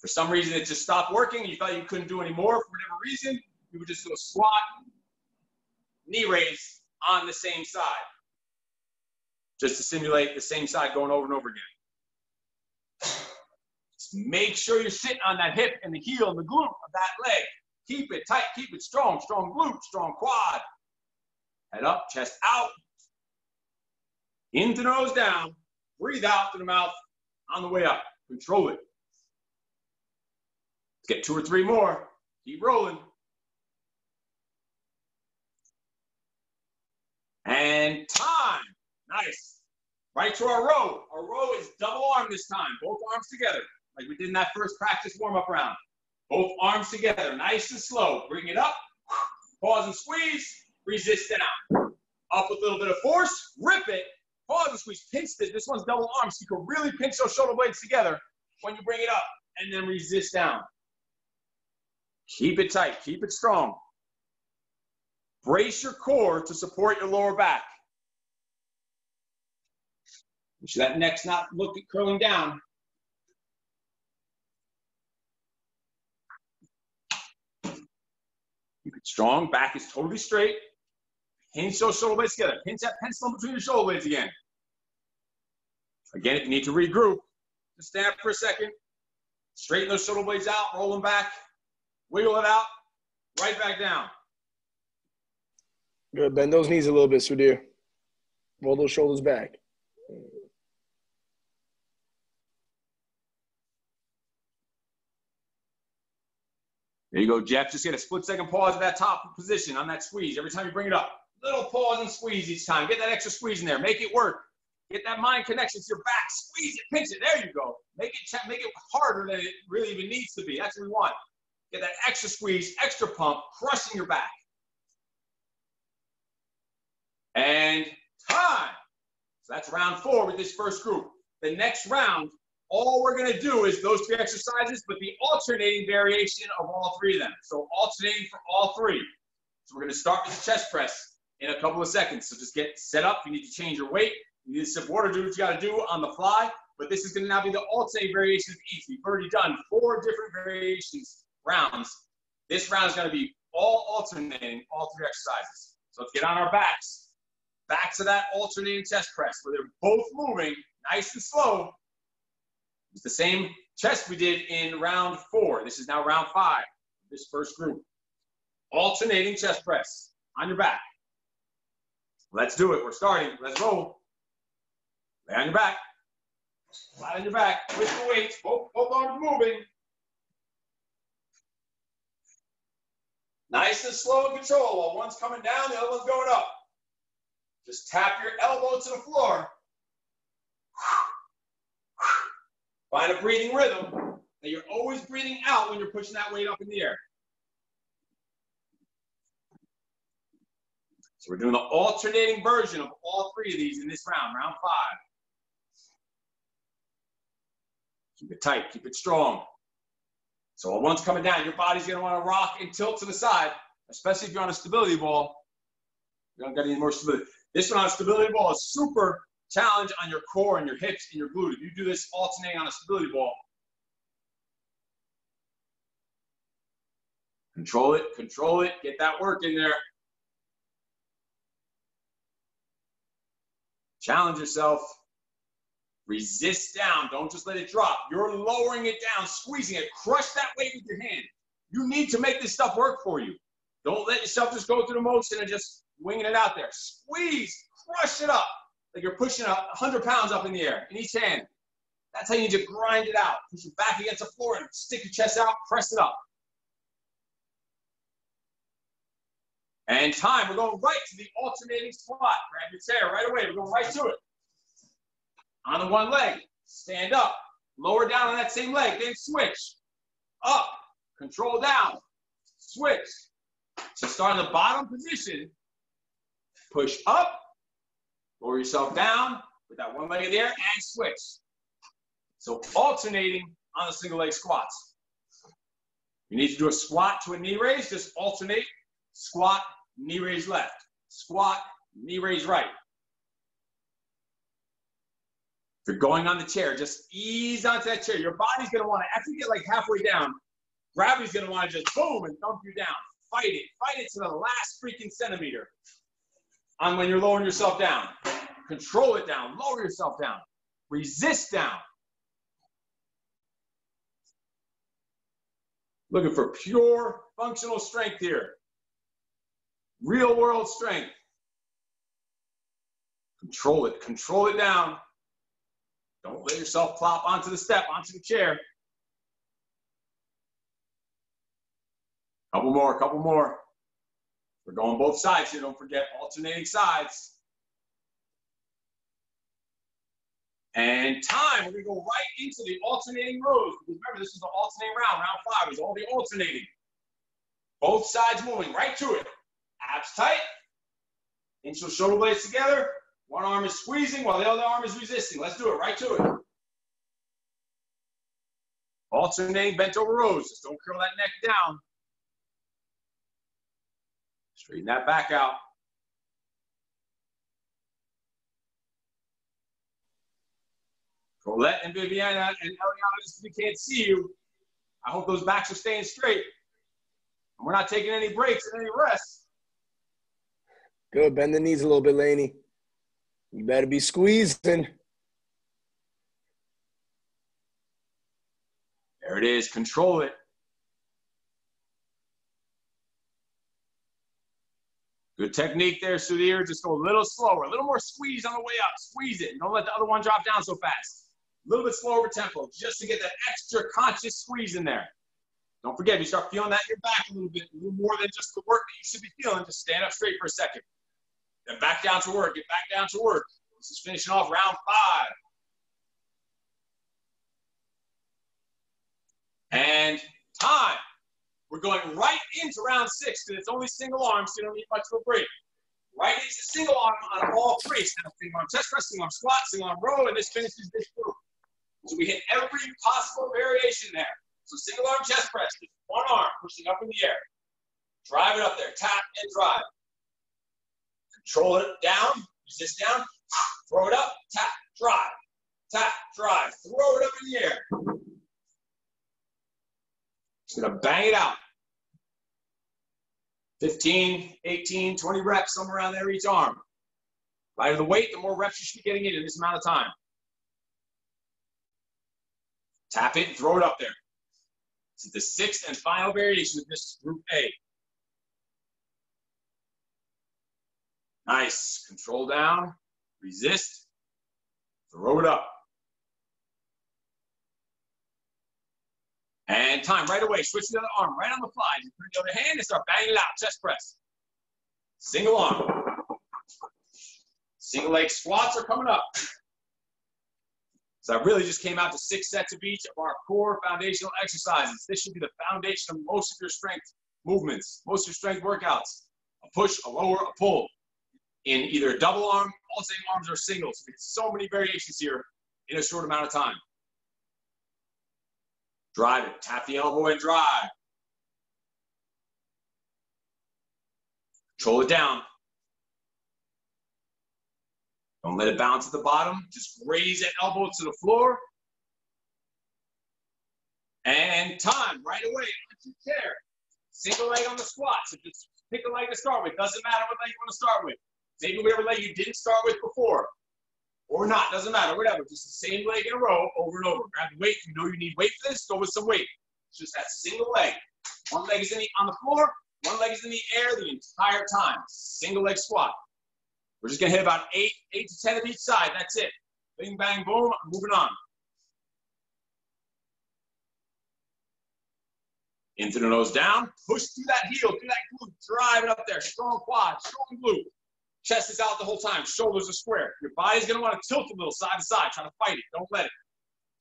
For some reason, it just stopped working you thought you couldn't do any more for whatever reason, you would just go squat, knee raise on the same side, just to simulate the same side going over and over again. Just make sure you're sitting on that hip and the heel and the glute of that leg. Keep it tight, keep it strong, strong glute, strong quad. Head up, chest out. Into the nose down. Breathe out through the mouth on the way up. Control it. Let's get two or three more. Keep rolling. And time. Nice. Right to our row. Our row is double arm this time. Both arms together, like we did in that first practice warm-up round. Both arms together, nice and slow. Bring it up. Pause and squeeze. Resist down. Up with a little bit of force. Rip it. Pause and squeeze. Pinch it. This one's double arm, so you can really pinch those shoulder blades together when you bring it up. And then resist down. Keep it tight. Keep it strong. Brace your core to support your lower back. Make sure that neck's not looking curling down. Keep it strong. Back is totally straight. Hinge those shoulder blades together. Hinge that pencil in between your shoulder blades again. Again, if you need to regroup, just stand for a second. Straighten those shoulder blades out, roll them back, wiggle it out, right back down. Good. Bend those knees a little bit, Sudhir. Roll those shoulders back. There you go, Jeff. Just get a split second pause at that top position on that squeeze. Every time you bring it up, little pause and squeeze each time. Get that extra squeeze in there. Make it work. Get that mind connection to your back. Squeeze it, pinch it. There you go. Make it make it harder than it really even needs to be. That's what we want. Get that extra squeeze, extra pump, crushing your back. And time. So that's round four with this first group. The next round, all we're to do is those three exercises, but the alternating variation of all three of them. So alternating for all three. So we're to start with the chest press in a couple of seconds. So just get set up. You need to change your weight. You need to sip water, do what you got to do on the fly. But this is to now be the alternating variation of each. We've already done four different variations rounds. This round is to be all alternating, all three exercises. So let's get on our backs. Back to that alternating chest press where they're both moving nice and slow. It's the same chest we did in round four. This is now round five, this first group. Alternating chest press on your back. Let's do it. We're starting. Let's roll. Lay on your back. Flat on your back with the weights. Both, both arms moving. Nice and slow and control. While one's coming down, the other one's going up. Just tap your elbow to the floor. Find a breathing rhythm that you're always breathing out when you're pushing that weight up in the air. So we're doing the alternating version of all three of these in this round, round five. Keep it tight, keep it strong. So one's coming down, your body's gonna wanna rock and tilt to the side, especially if you're on a stability ball. You don't got any more stability. This one on a stability ball is super challenge on your core and your hips and your glute. If you do this alternating on a stability ball, control it, control it, get that work in there. Challenge yourself. Resist down. Don't just let it drop. You're lowering it down, squeezing it. Crush that weight with your hand. You need to make this stuff work for you. Don't let yourself just go through the motion and just winging it out there. Squeeze, crush it up like you're pushing a 100 pounds up in the air in each hand. That's how you need to grind it out. Push your back against the floor and stick your chest out, press it up. And time, we're going right to the alternating squat. Grab your chair right away. We're going right to it. On the one leg, stand up. Lower down on that same leg, then switch. Up, control down, switch. So start in the bottom position, push up, lower yourself down with that one leg in the air, and switch. So alternating on the single leg squats. You need to do a squat to a knee raise, just alternate, squat, knee raise left, squat, knee raise right. If you're going on the chair, just ease onto that chair. Your body's gonna wanna, after you get like halfway down, gravity's gonna wanna just boom and dump you down. Fight it, fight it to the last freaking centimeter on when you're lowering yourself down. Control it down, lower yourself down, resist down. Looking for pure functional strength here. Real world strength. Control it, control it down. Don't let yourself plop onto the step, onto the chair. Couple more, couple more. We're going both sides here. Don't forget alternating sides. And time, we're gonna go right into the alternating rows. Because remember, this is the alternating round. Round five is all the alternating. Both sides moving right to it. Abs tight. Inch those shoulder blades together. One arm is squeezing while the other arm is resisting. Let's do it, right to it. Alternating bent over rows. Just don't curl that neck down. Straighten that back out. Colette and Viviana and Eliana, we can't see you. I hope those backs are staying straight. And we're not taking any breaks and any rests. Good. Bend the knees a little bit, Laney. You better be squeezing. There it is. Control it. Good technique there, Sudhir. Just go a little slower, a little more squeeze on the way up. Squeeze it. Don't let the other one drop down so fast. A little bit slower tempo just to get that extra conscious squeeze in there. Don't forget, if you start feeling that in your back a little bit, a little more than just the work that you should be feeling, just stand up straight for a second. Then back down to work. Get back down to work. This is finishing off round five. And time. We're going right into round six because it's only single arm, so you don't need much of a break. Right into single arm on all three. Single arm chest press, single arm squat, single arm row, and this finishes this group. So we hit every possible variation there. So single arm chest press, just one arm pushing up in the air. Drive it up there, tap and drive. Control it down, resist down, throw it up, tap, drive, tap, drive, throw it up in the air. Just gonna bang it out. 15, 18, 20 reps, somewhere around there each arm. Lighter the weight, the more reps you should be getting in in this amount of time. Tap it and throw it up there. This is the sixth and final variation of this group A. Nice. Control down, resist, throw it up. And time right away. Switch the other arm right on the fly. You put the other hand and start banging it out. Chest press. Single arm. Single leg squats are coming up. So I really just came out to six sets of each of our core foundational exercises. This should be the foundation of most of your strength movements, most of your strength workouts. A push, a lower, a pull. In either a double arm, alternating arms, or singles. So We get so many variations here in a short amount of time. Drive it. Tap the elbow and drive. Control it down. Don't let it bounce at the bottom. Just raise that elbow to the floor. And time right away. You care. Single leg on the squat. So just pick a leg to start with. Doesn't matter what leg you want to start with. Maybe whatever leg you didn't start with before. Or not, doesn't matter, whatever. Just the same leg in a row over and over. Grab the weight. You know you need weight for this, go with some weight. It's just that single leg. One leg is in the, on the floor, one leg is in the air the entire time. Single leg squat. We're just gonna hit about eight, eight to 10 of each side. That's it. Bing, bang, boom, moving on. Into the nose down, push through that heel, through that glute, drive it up there. Strong quad, strong glute. Chest is out the whole time, shoulders are square. Your body's gonna wanna tilt a little side to side, try to fight it. Don't let it.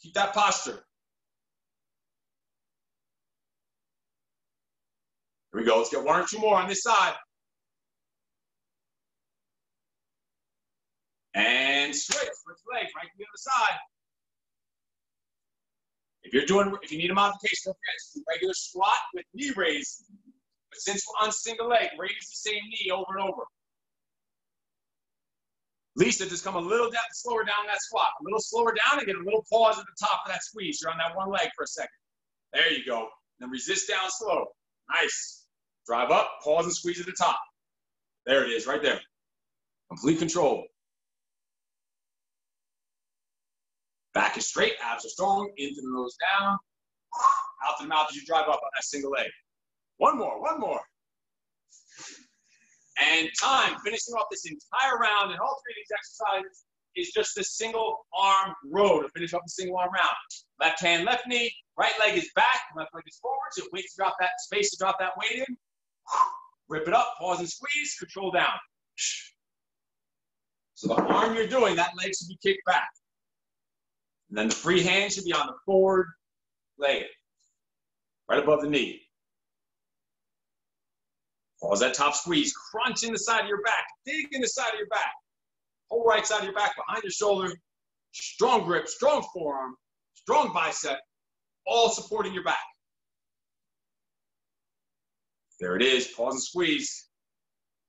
Keep that posture. Here we go. Let's get one or two more on this side. And switch, switch legs right to the other side. If you're doing, if you need a modification, don't forget, do regular squat with knee raise. But since we're on single leg, raise the same knee over and over. Lisa, just come a little down, slower down that squat, a little slower down and get a little pause at the top of that squeeze. You're on that one leg for a second. There you go. Then resist down slow. Nice. Drive up, pause and squeeze at the top. There it is, right there. Complete control. Back is straight, abs are strong, into the nose down, out to the mouth as you drive up on that single leg. One more, one more. And time, finishing off this entire round and all three of these exercises is just a single arm row to finish off the single arm round. Left hand, left knee, right leg is back, left leg is forward, so wait to drop that space to drop that weight in. Rip it up, pause and squeeze, control down. So the arm you're doing, that leg should be kicked back. And then the free hand should be on the forward leg, right above the knee. Pause that top squeeze, crunch in the side of your back, dig in the side of your back. Whole right side of your back behind your shoulder. Strong grip, strong forearm, strong bicep, all supporting your back. There it is. Pause and squeeze.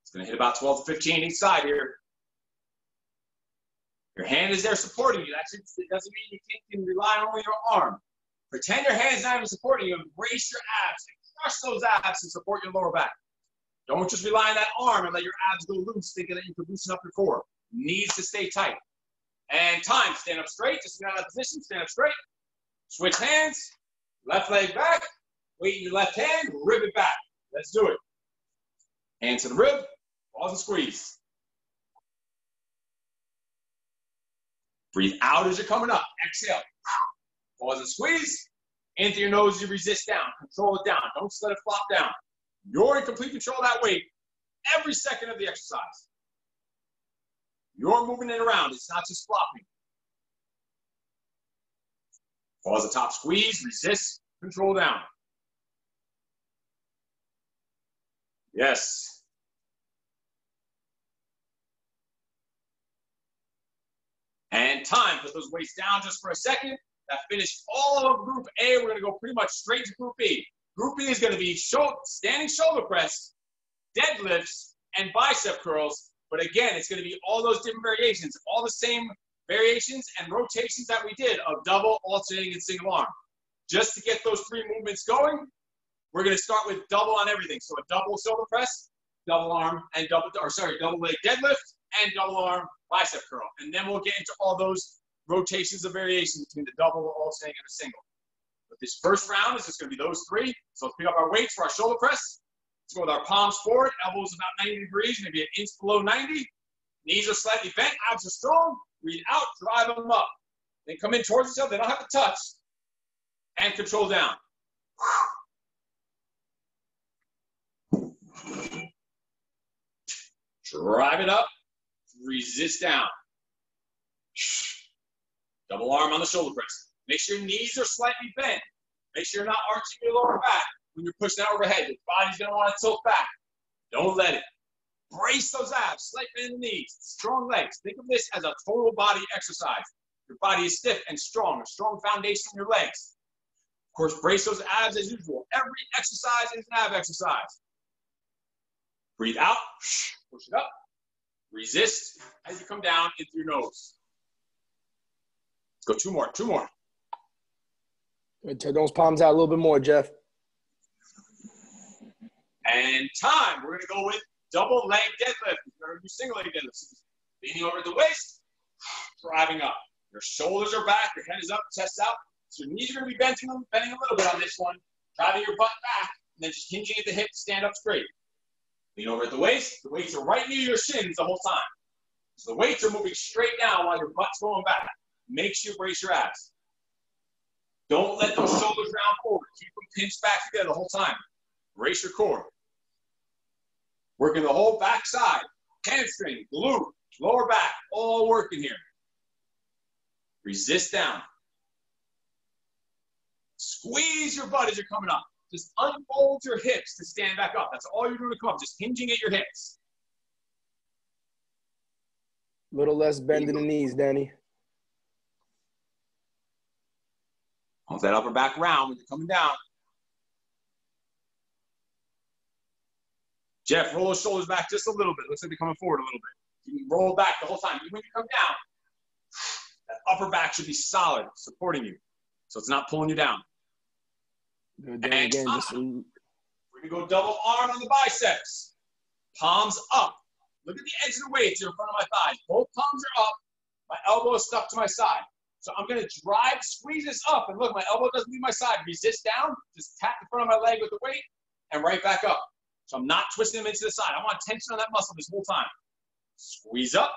It's going to hit about 12 to 15 each side here. Your hand is there supporting you. That doesn't mean you can't rely on your arm. Pretend your hand's not even supporting you. Embrace your abs and crush those abs and support your lower back. Don't just rely on that arm and let your abs go loose, thinking that you can loosen up your core. Needs to stay tight. And time, stand up straight. Just get out of position, stand up straight. Switch hands, left leg back. Weight in your left hand, rib it back. Let's do it. Hand to the rib, pause and squeeze. Breathe out as you're coming up. Exhale. Pause and squeeze. Into your nose, you resist down. Control it down. Don't let it flop down. You're in complete control of that weight every second of the exercise. You're moving it around. It's not just flopping. Pause the top squeeze, resist, control down. Yes. And time. Put those weights down just for a second. That finished all of Group A. We're going to go pretty much straight to Group B. Group B is going to be standing shoulder press, deadlifts, and bicep curls. But again, it's going to be all those different variations, all the same variations and rotations that we did of double, alternating, and single arm. Just to get those three movements going, we're going to start with double on everything. So a double shoulder press, double arm, and double, or sorry, double leg deadlift, and double arm bicep curl. And then we'll get into all those rotations of variations between the double, alternating, and the single. This first round is just going to be those three. So let's pick up our weights for our shoulder press. Let's go with our palms forward, elbows about 90 degrees, maybe an inch below 90. Knees are slightly bent, abs are strong. Breathe out, drive them up. Then come in towards each other. They don't have to touch. And control down. Drive it up. Resist down. Double arm on the shoulder press. Make sure your knees are slightly bent. Make sure you're not arching your lower back when you're pushing out overhead. Your body's going to want to tilt back. Don't let it. Brace those abs, slight bend in the knees, strong legs. Think of this as a total body exercise. Your body is stiff and strong, a strong foundation in your legs. Of course, brace those abs as usual. Every exercise is an ab exercise. Breathe out, push it up. Resist as you come down in through your nose. Let's go two more, two more. Turn those palms out a little bit more, Jeff. And time. We're going to go with double leg deadlift. We're going to do single leg deadlift. Leaning over at the waist, driving up. Your shoulders are back, your head is up, chest out. So your knees are going to be bending, bending a little bit on this one. Driving your butt back, and then just hinging at the hip to stand up straight. Lean over at the waist. The weights are right near your shins the whole time. So the weights are moving straight down while your butt's going back. Make sure you brace your abs. Don't let those shoulders round forward. Keep them pinched back together the whole time. Brace your core. Working the whole back side, hamstring, glute, lower back, all working here. Resist down. Squeeze your butt as you're coming up. Just unfold your hips to stand back up. That's all you're doing to come up, just hinging at your hips. A little less bend in the knees, Danny. Hold that upper back round when you're coming down. Jeff, roll those shoulders back just a little bit. Looks like they're coming forward a little bit. You can roll back the whole time. When you come down, that upper back should be solid, supporting you. So it's not pulling you down. Good. Then again, just... We're going to go double arm on the biceps. Palms up. Look at the edge of the weights in front of my thighs. Both palms are up. My elbow is stuck to my side. So I'm going to drive, squeeze this up. And look, my elbow doesn't leave my side. Resist down. Just tap the front of my leg with the weight and right back up. So I'm not twisting them into the side. I want tension on that muscle this whole time. Squeeze up,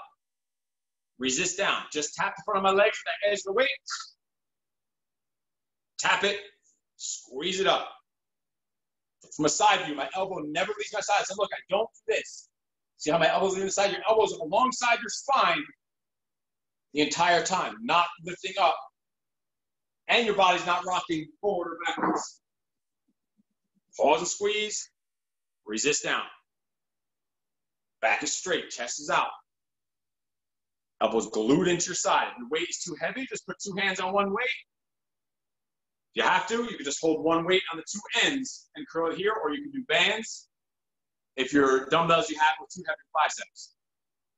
resist down. Just tap the front of my legs with that edge of the weight. Tap it, squeeze it up. From a side view, my elbow never leaves my side. So look, I don't do this. See how my elbows leave the side? Your elbows alongside your spine the entire time, not lifting up. And your body's not rocking forward or backwards. Pause and squeeze. Resist down. Back is straight, chest is out. Elbows glued into your side. If your weight is too heavy, just put two hands on one weight. If you have to, you can just hold one weight on the two ends and curl it here, or you can do bands. if your dumbbells you have with too heavy biceps.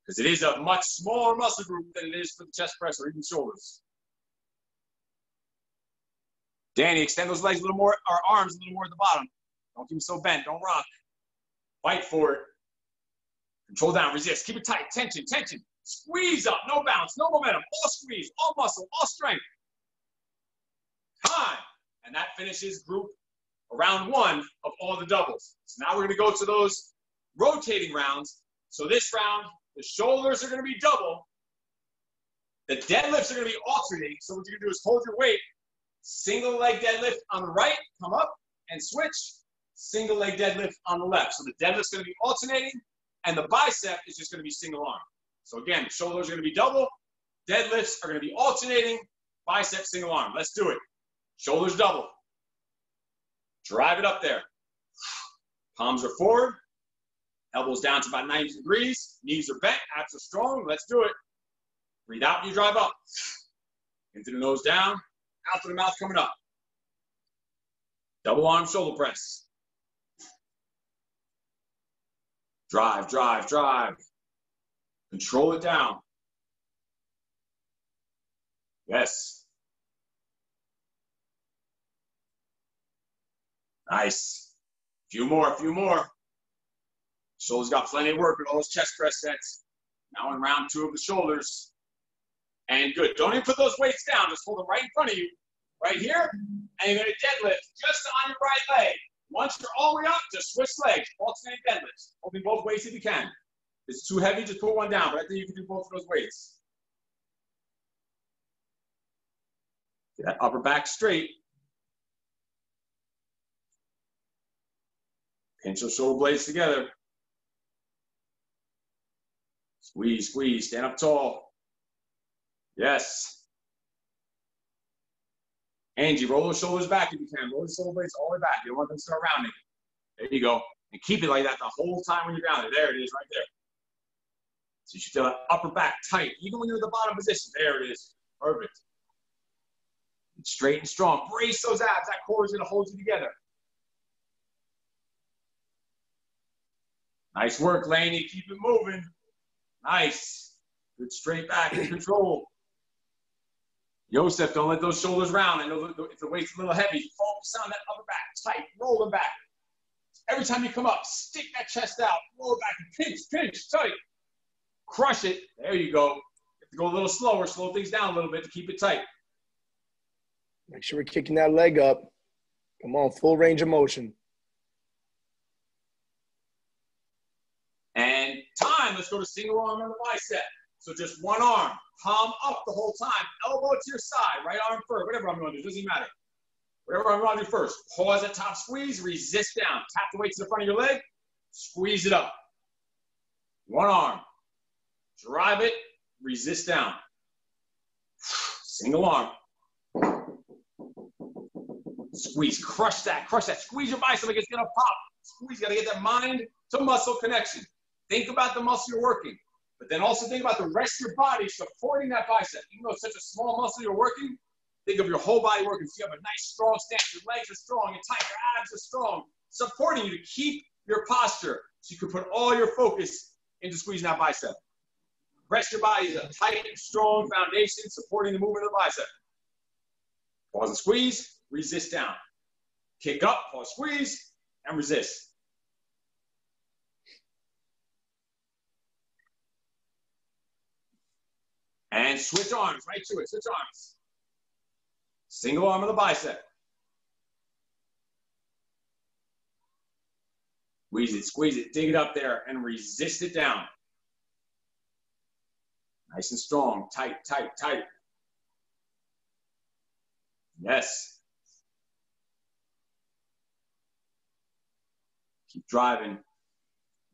Because it is a much smaller muscle group than it is for the chest press or even shoulders. Danny, extend those legs a little more, or arms a little more at the bottom. Don't keep them so bent. Don't rock. Fight for it. Control down, resist. Keep it tight. Tension, tension. Squeeze up. No bounce, no momentum. All squeeze, all muscle, all strength. Time. And that finishes group round one of all the doubles. So now we're going to go to those rotating rounds. So this round, the shoulders are going to be double. The deadlifts are going to be alternating. So what you're going to do is hold your weight Single leg deadlift on the right, come up and switch. Single leg deadlift on the left. So the deadlift's gonna be alternating and the bicep is just gonna be single arm. So again, shoulders are gonna be double, deadlifts are gonna be alternating, bicep single arm. Let's do it. Shoulders double. Drive it up there. Palms are forward, elbows down to about 90 degrees, knees are bent, abs are strong. Let's do it. Breathe out you drive up. Into the nose down, out to the mouth coming up. Double arm shoulder press. Drive, drive, drive. Control it down. Yes. Nice. A Few more, a few more. Shoulders got plenty of work with all those chest press sets. Now in round two of the shoulders. And good. Don't even put those weights down. Just hold them right in front of you, right here. And you're going to deadlift just on your right leg. Once you're all the way up, just switch legs, alternate deadlifts. Holding both weights if you can. If it's too heavy, just put one down. But I think you can do both of those weights. Get that upper back straight. Pinch those shoulder blades together. Squeeze, squeeze, stand up tall. Yes. Angie, roll those shoulders back if you can. Roll the shoulder blades all the way back. You don't want them to start rounding. There you go. And keep it like that the whole time when you're grounded. There it is, right there. So you should feel that upper back tight, even when you're in the bottom position. There it is. Perfect. And straight and strong. Brace those abs. That core is going to hold you together. Nice work, Laney. Keep it moving. Nice. Good straight back and control. Joseph, don't let those shoulders round. I know if the weight's a little heavy, focus on that upper back, tight, roll them back. Every time you come up, stick that chest out, roll back, pinch, pinch, tight. Crush it. There you go. You have to go a little slower, slow things down a little bit to keep it tight. Make sure we're kicking that leg up. Come on, full range of motion. And time, let's go single arm on the bicep. So just one arm, palm up the whole time, elbow to your side, right arm first, whatever I'm to do, doesn't matter. Whatever I'm to do first. Pause at top squeeze, resist down. Tap the weight to the front of your leg, squeeze it up. One arm. Drive it, resist down. Single arm. Squeeze, crush that, crush that. Squeeze your bicep like it's gonna pop. Squeeze, you gotta get that mind to muscle connection. Think about the muscle you're working. But then also think about the rest of your body supporting that bicep. Even though it's such a small muscle you're working, think of your whole body working. So you have a nice strong stance. Your legs are strong, your tight, your abs are strong, supporting you to keep your posture so you can put all your focus into squeezing that bicep. Rest your body is a tight, strong foundation supporting the movement of the bicep. Pause and squeeze, resist down. Kick up, pause, squeeze, and resist. And switch arms, right to it, switch arms. Single arm of the bicep. Squeeze it, squeeze it, dig it up there and resist it down. Nice and strong, tight, tight, tight. Yes. Keep driving.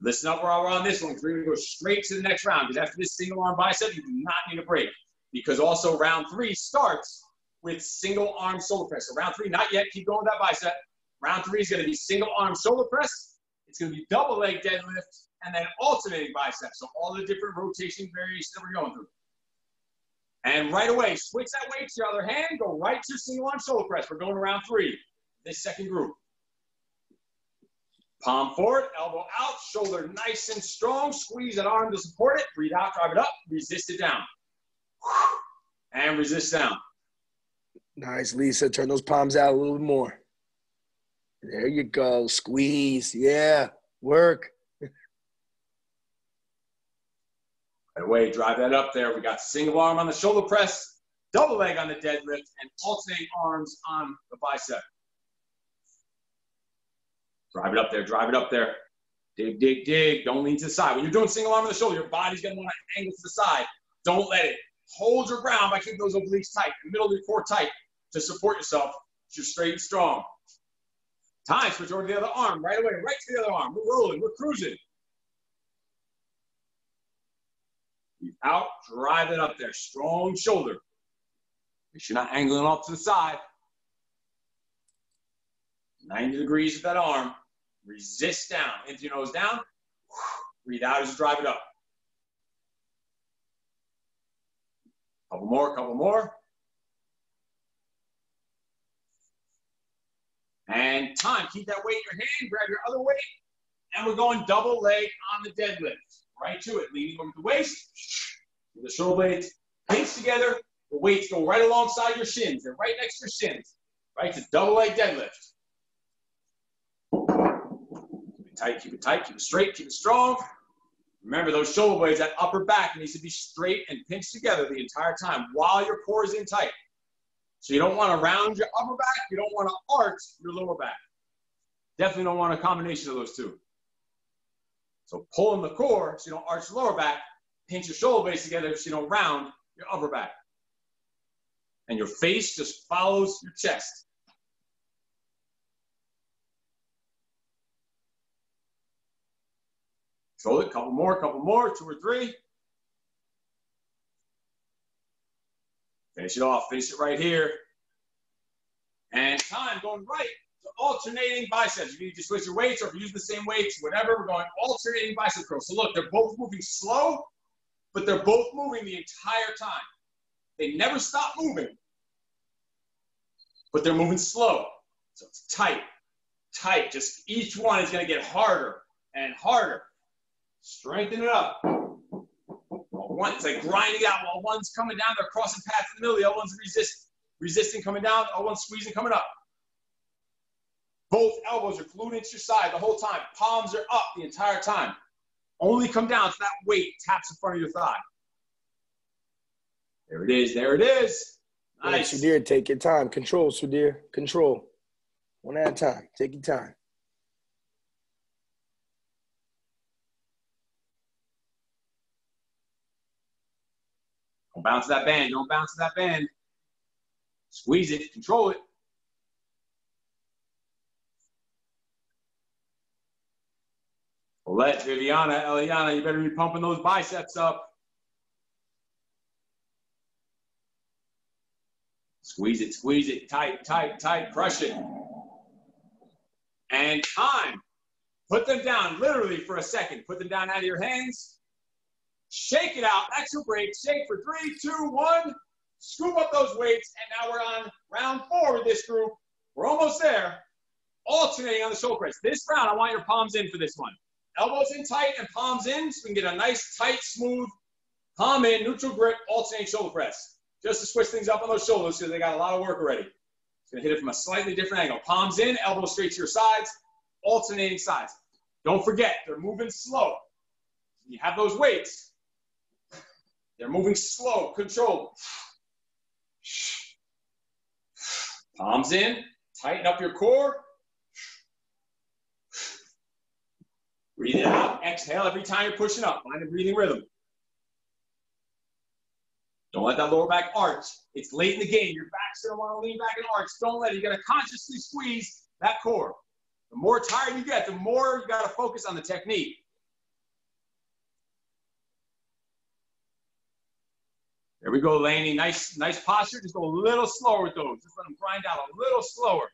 Listen up where we're on this one because we're going to go straight to the next round because after this single arm bicep, you do not need a break because also round three starts with single arm shoulder press. So round three, not yet, keep going with that bicep. Round three is going to be single arm shoulder press. It's going to be double leg deadlift and then alternating biceps. So all the different rotation variations that we're going through. And right away, switch that weight to your other hand, go right to single arm shoulder press. We're going around three, this second group. Palm forward, elbow out, shoulder nice and strong. Squeeze that arm to support it. Breathe out, drive it up, resist it down. And resist down. Nice, Lisa. Turn those palms out a little bit more. There you go. Squeeze. Yeah. Work. Right away, drive that up there. We got single arm on the shoulder press, double leg on the deadlift, and alternate arms on the bicep. Drive it up there, drive it up there. Dig, dig, dig. Don't lean to the side. When you're doing single arm on the shoulder, your body's gonna want to angle to the side. Don't let it. Hold your ground by keeping those obliques tight, the middle of your core tight to support yourself. You're straight and strong. Time, switch over to the other arm right away, right to the other arm. We're rolling, we're cruising. Out, drive it up there. Strong shoulder. Make sure you're not angling off to the side. 90 degrees with that arm. Resist down. Into your nose down. Breathe out as you drive it up. Couple more, couple more. And time. Keep that weight in your hand. Grab your other weight. And we're going double leg on the deadlift. Right to it. Leaning over the waist. The shoulder blades pinch together. The weights go right alongside your shins. They're right next to your shins. Right to double leg deadlift. Keep it tight, keep it tight, keep it straight, keep it strong. Remember those shoulder blades, that upper back needs to be straight and pinched together the entire time while your core is in tight. So you don't want to round your upper back, you don't want to arch your lower back. Definitely don't want a combination of those two. So pulling the core so you don't arch the lower back, pinch your shoulder blades together so you don't round your upper back. And your face just follows your chest. Control it, couple more, couple more, two or three. Finish it off, finish it right here. And time going right to alternating biceps. If You to switch your weights or if you use the same weights, whatever, we're going alternating bicep curls. So look, they're both moving slow, but they're both moving the entire time. They never stop moving, but they're moving slow. So it's tight, tight. Just each one is going to get harder and harder. Strengthen it up. One, it's like grinding out while one's coming down, they're crossing paths in the middle, the other one's resist, resisting coming down, the other one's squeezing coming up. Both elbows are glued into your side the whole time. Palms are up the entire time. Only come down so that weight taps in front of your thigh. There it is. There it is. Nice. Yeah, Sudhir, take your time. Control, Sudhir. Control. One at a time. Take your time. Don't bounce that band. Don't bounce that band. Squeeze it. Control it. Let Viviana, Eliana, you better be pumping those biceps up. Squeeze it, squeeze it, tight, tight, tight, crush it. And time. Put them down literally for a second. Put them down out of your hands. Shake it out. Exhale break. Shake for three, two, one. Scoop up those weights. And now we're on round four with this group. We're almost there. Alternating on the shoulder press. This round, I want your palms in for this one. Elbows in tight and palms in so we can get a nice, tight, smooth palm in, neutral grip, alternating shoulder press. Just to switch things up on those shoulders because they got a lot of work already. It's gonna hit it from a slightly different angle. Palms in, elbows straight to your sides, alternating sides. Don't forget, they're moving slow. You have those weights. They're moving slow, controlled. Palms in, tighten up your core, Breathe it out. Exhale every time you're pushing up. Find a breathing rhythm. Don't let that lower back arch. It's late in the game. Your back's want to lean back and arch. Don't let it. You got to consciously squeeze that core. The more tired you get, the more you got to focus on the technique. There we go, Laney. Nice, nice posture. Just go a little slower with those. Just let them grind out a little slower.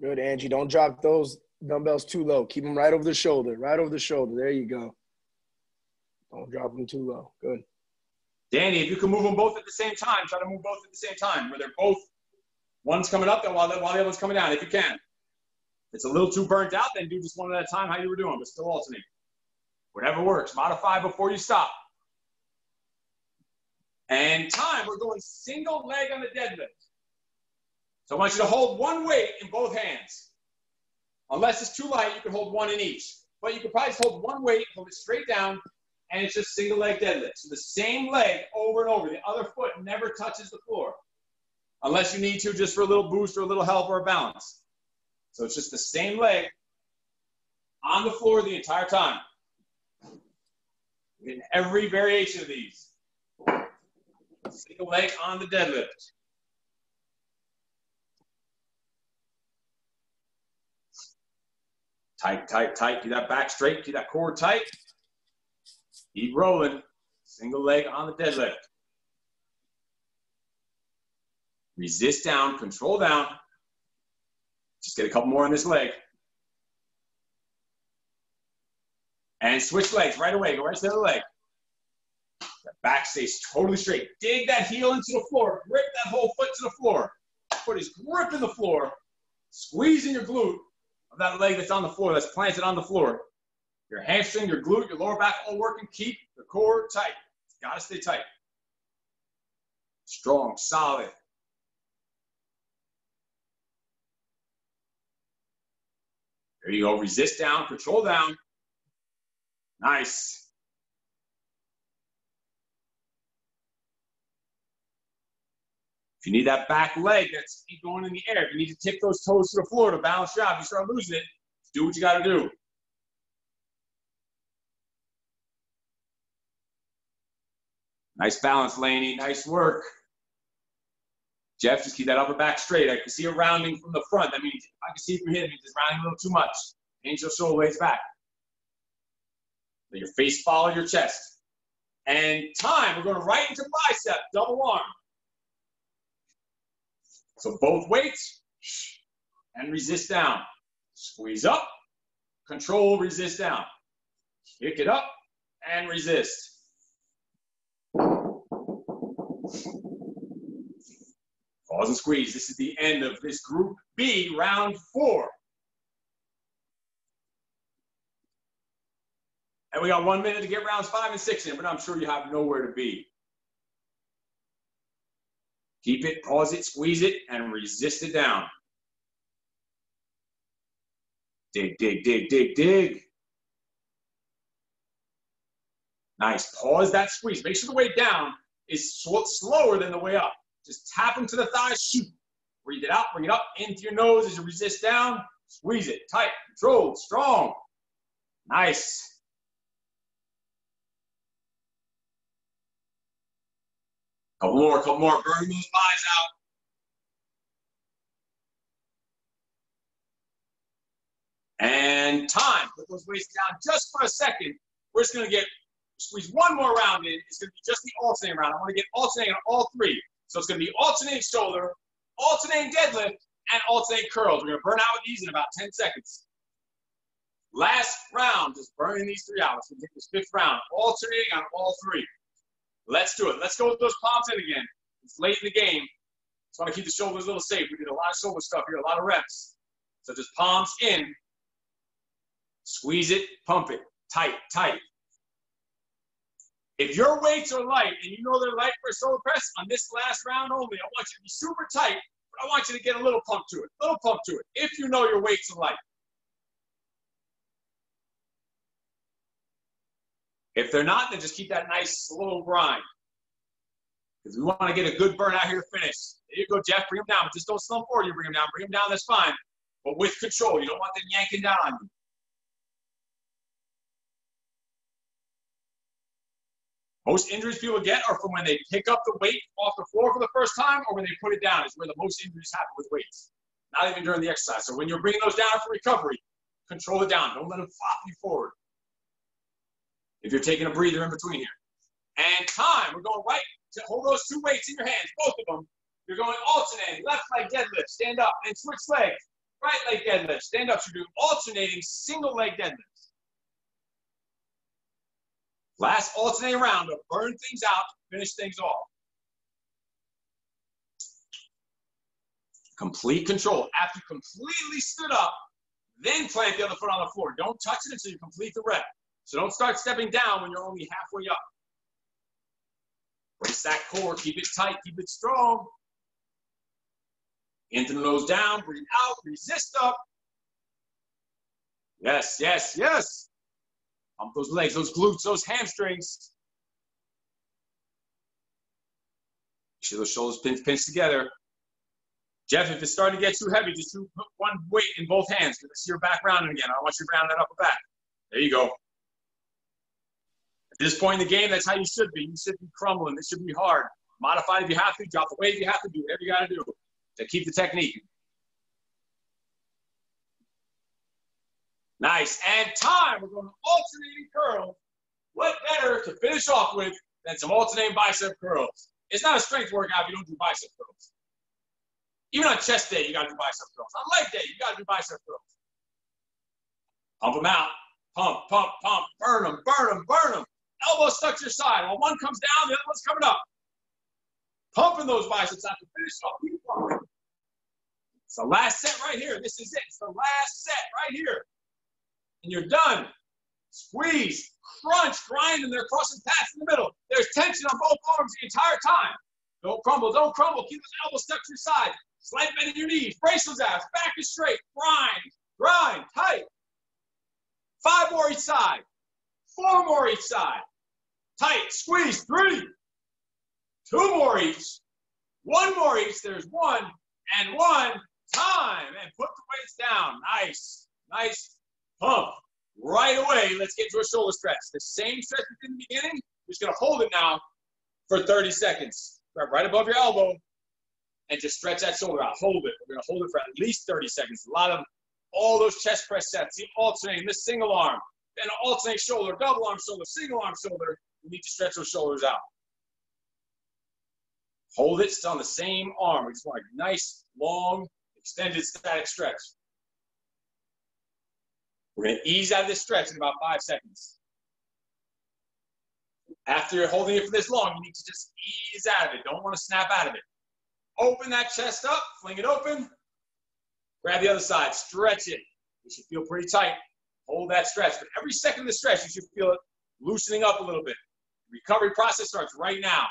Good, Angie. Don't drop those dumbbells too low. Keep them right over the shoulder, right over the shoulder. There you go. Don't drop them too low. Good. Danny, if you can move them both at the same time, try to move both at the same time, where they're both, one's coming up while the, while the other one's coming down, if you can. it's a little too burnt out, then do just one at a time how you were doing, but still alternate. Whatever works. Modify before you stop. And time, we're going single leg on the deadlift. So I want you to hold one weight in both hands. Unless it's too light, you can hold one in each. But you can probably just hold one weight, hold it straight down, and it's just single leg deadlift. So the same leg over and over. The other foot never touches the floor. Unless you need to just for a little boost or a little help or a balance. So it's just the same leg on the floor the entire time. In every variation of these. Single leg on the deadlift. Tight, tight, tight. Keep that back straight. Keep that core tight. Keep rolling. Single leg on the deadlift. Resist down, control down. Just get a couple more on this leg. And switch legs right away. Go right to the other leg. Back stays totally straight. Dig that heel into the floor. Grip that whole foot to the floor. Foot is gripping the floor. Squeezing your glute of that leg that's on the floor, that's planted on the floor. Your hamstring, your glute, your lower back all working. Keep the core tight. It's got to stay tight. Strong, solid. There you go. Resist down, control down. Nice. You need that back leg that's going in the air, if you need to tip those toes to the floor to balance you out, if you start losing it, do what you got to do. Nice balance, Laney. Nice work. Jeff, just keep that upper back straight. I can see it rounding from the front. That means I can see from here, it means it's rounding a little too much. Your shoulder blades back. Let your face follow your chest. And time, we're going right into bicep, double arm. So both weights, and resist down. Squeeze up, control, resist down. Kick it up, and resist. Pause and squeeze. This is the end of this group B, round four. And we got one minute to get rounds five and six in, but I'm sure you have nowhere to be. Keep it, pause it, squeeze it, and resist it down. Dig, dig, dig, dig, dig. Nice. Pause that squeeze. Make sure the way down is slower than the way up. Just tap them to the thighs, shoot. Breathe it out, bring it up into your nose as you resist down. Squeeze it, tight, controlled, strong. Nice. Couple more, couple more. Burn those thighs out. And time. Put those weights down just for a second. We're just going to get, squeeze one more round in. It's going to be just the alternating round. I want to get alternating on all three. So it's going to be alternating shoulder, alternating deadlift, and alternating curls. We're going to burn out with these in about 10 seconds. Last round, just burning these three out. Let's take this fifth round, alternating on all three. Let's do it. Let's go with those palms in again. It's late in the game. Just want to keep the shoulders a little safe. We did a lot of shoulder stuff here, a lot of reps. So just palms in. Squeeze it, pump it. Tight, tight. If your weights are light and you know they're light for a shoulder press, on this last round only, I want you to be super tight, but I want you to get a little pump to it, little pump to it, if you know your weights are light. If they're not, then just keep that nice slow grind. Because we want to get a good burn out here to finish. There you go, Jeff. Bring them down. But just don't slump forward. You bring them down. Bring them down. That's fine. But with control. You don't want them yanking down on you. Most injuries people get are from when they pick up the weight off the floor for the first time or when they put it down is where the most injuries happen with weights. Not even during the exercise. So when you're bringing those down for recovery, control it down. Don't let them flop you forward. If you're taking a breather in between here. And time, we're going right to hold those two weights in your hands, both of them. You're going alternating, left leg deadlift, stand up, and switch legs. Right leg deadlift, stand up. You're doing alternating single leg deadlifts. Last alternating round to burn things out, finish things off. Complete control. After completely stood up, then plant the other foot on the floor. Don't touch it until you complete the rep. So don't start stepping down when you're only halfway up. Brace that core, keep it tight, keep it strong. Into the nose down, breathe out, resist up. Yes, yes, yes. Pump those legs, those glutes, those hamstrings. Make sure those shoulders pinch, pinch together. Jeff, if it's starting to get too heavy, just do one weight in both hands. See your back rounding again. I want you to round that upper back. There you go. This point in the game, that's how you should be. You should be crumbling. This should be hard. Modify if you have to. Drop the weight if you have to. Do whatever you got to do to keep the technique. Nice. And time. We're going to alternating curls. What better to finish off with than some alternating bicep curls? It's not a strength workout if you don't do bicep curls. Even on chest day, you got to do bicep curls. On leg day, you got to do bicep curls. Pump them out. Pump, pump, pump. Burn them, burn them, burn them. Elbow stuck to your side. While one comes down, the other one's coming up. Pumping those biceps out to finish off. Keep pumping. It's the last set right here. This is it. It's the last set right here. And you're done. Squeeze, crunch, grind, and they're crossing paths in the middle. There's tension on both arms the entire time. Don't crumble, don't crumble. Keep those elbows stuck to your side. Slight bend in your knees. Brace those abs. Back is straight. Grind, grind, tight. Five more each side. Four more each side. Tight, squeeze. Three. Two more each. One more each. There's one and one time. And put the weights down. Nice, nice pump. Right away, let's get to a shoulder stretch. The same stretch we did in the beginning. We're just going to hold it now for 30 seconds. Grab right above your elbow and just stretch that shoulder out. Hold it. We're going to hold it for at least 30 seconds. A lot of all those chest press sets, the alternating, this single arm, then alternate shoulder, double arm shoulder, single arm shoulder. You need to stretch those shoulders out. Hold it on the same arm. We just want a nice, long, extended static stretch. We're going to ease out of this stretch in about five seconds. After you're holding it for this long, you need to just ease out of it. Don't want to snap out of it. Open that chest up, fling it open. Grab the other side, stretch it. You should feel pretty tight. Hold that stretch. But every second of the stretch, you should feel it loosening up a little bit. Recovery process starts right now.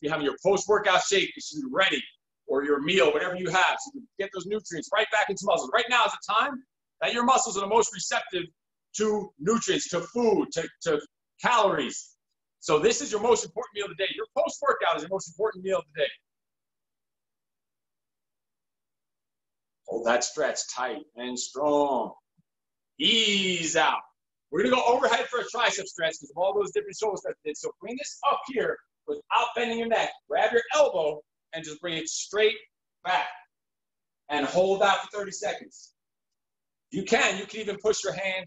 You're having your post-workout shake. You should be ready, or your meal, whatever you have, so you can get those nutrients right back into muscles. Right now is the time that your muscles are the most receptive to nutrients, to food, to, to calories. So this is your most important meal of the day. Your post-workout is your most important meal of the day. Hold that stretch tight and strong. Ease out. We're gonna go overhead for a tricep stretch because of all those different shoulder stretches. So bring this up here without bending your neck. Grab your elbow and just bring it straight back. And hold that for 30 seconds. You can. You can even push your hand.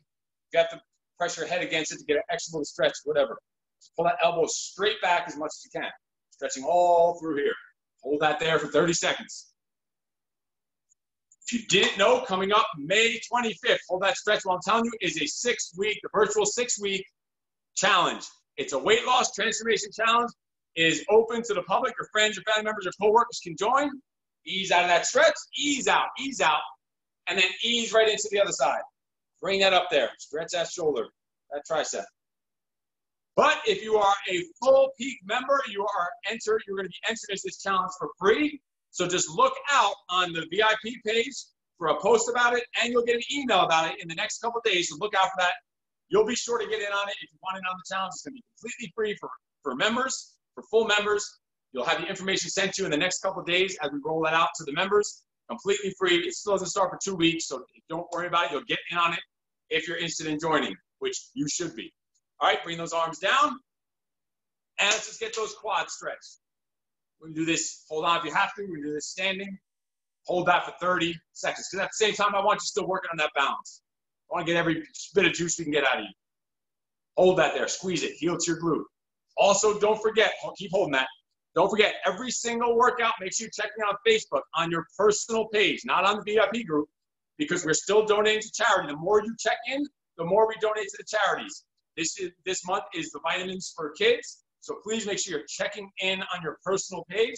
You have to press your head against it to get an extra little stretch, whatever. Just pull that elbow straight back as much as you can. Stretching all through here. Hold that there for 30 seconds. If you didn't know, coming up May 25th, hold that stretch while I'm telling you, is a six week, the virtual six week challenge. It's a weight loss transformation challenge. It is open to the public. Your friends, your family members, your coworkers can join. Ease out of that stretch, ease out, ease out, and then ease right into the other side. Bring that up there. Stretch that shoulder, that tricep. But if you are a full peak member, you are entered, you're going to be entered into this challenge for free. So just look out on the VIP page for a post about it, and you'll get an email about it in the next couple days. So look out for that. You'll be sure to get in on it if you want in on the challenge. It's going to be completely free for, for members, for full members. You'll have the information sent to you in the next couple days as we roll that out to the members. Completely free. It still doesn't start for two weeks, so don't worry about it. You'll get in on it if you're interested in joining, which you should be. All right, bring those arms down. And let's just get those quads stretched. We're gonna do this, hold on if you have to. We're gonna do this standing. Hold that for 30 seconds. Because at the same time, I want you still working on that balance. I want to get every bit of juice we can get out of you. Hold that there, squeeze it, heel to your glute. Also, don't forget, keep holding that. Don't forget, every single workout, make sure you check me on Facebook on your personal page, not on the VIP group, because we're still donating to charity. The more you check in, the more we donate to the charities. This is this month is the vitamins for kids. So please make sure you're checking in on your personal page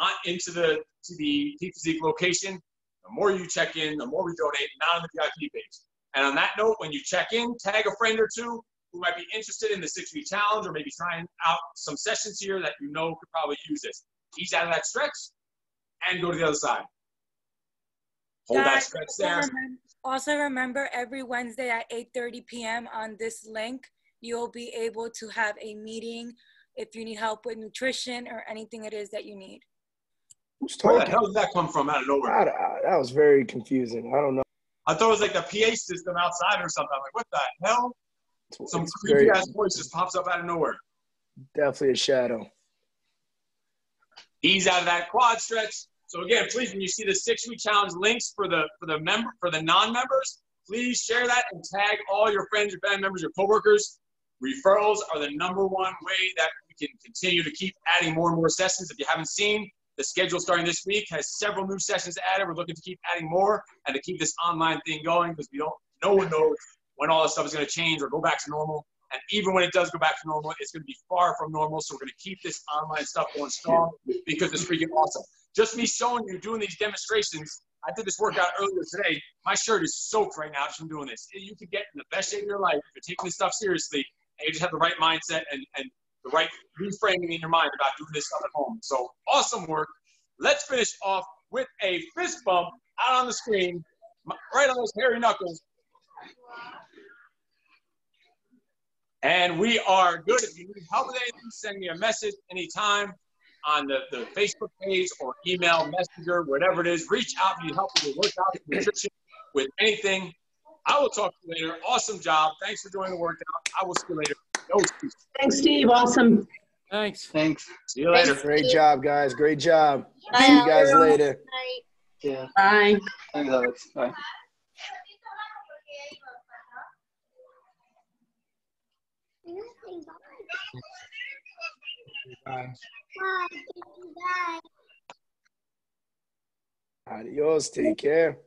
uh, into the to the Peak Physique location. The more you check in, the more we donate, not on the VIP page. And on that note, when you check in, tag a friend or two who might be interested in the six week challenge or maybe trying out some sessions here that you know could probably use this. Ease out of that stretch and go to the other side. Hold that stretch also there. remem- Also remember, every Wednesday at 8:30 PM on this link, you'll be able to have a meeting if you need help with nutrition or anything it is that you need. Who's Where the talking? hell did that come from out of nowhere? I- I- uh, that was very confusing. I don't know. I thought it was like the PA system outside or something. I'm like, what the hell? It's, Some it's creepy ass voice just pops up out of nowhere. definitely a shadow. Ease out of that quad stretch. So again, please, when you see the six week challenge links for the for the member for the non-members, please share that and tag all your friends, your family members, your coworkers. Referrals are the number one way that we can continue to keep adding more and more sessions. If you haven't seen, the schedule starting this week has several new sessions added. We're looking to keep adding more and to keep this online thing going because we don't, no one knows when all this stuff is going to change or go back to normal. And even when it does go back to normal, it's going to be far from normal. So we're going to keep this online stuff going strong because it's freaking awesome. Just me showing you doing these demonstrations. I did this workout earlier today. My shirt is soaked right now just from doing this. You can get in the best shape of your life if you're taking this stuff seriously and you just have the right mindset and, and the right reframing in your mind about doing this stuff at home. So awesome work. Let's finish off with a fist bump out on the screen, right on those hairy knuckles. And we are good. If you need help with anything, send me a message anytime on the, the Facebook page or email, messenger, whatever it is. Reach out if you help with your workout, nutrition, with anything. I will talk to you later. Awesome job. Thanks for doing the workout. I will see you later. No excuses. Thanks, Steve. Awesome. Thanks. Thanks. See you later. Great job, guys. Great job. Bye, See you guys everyone. later. Yeah. Bye. Thanks, Alex. Bye. Adios. Take care.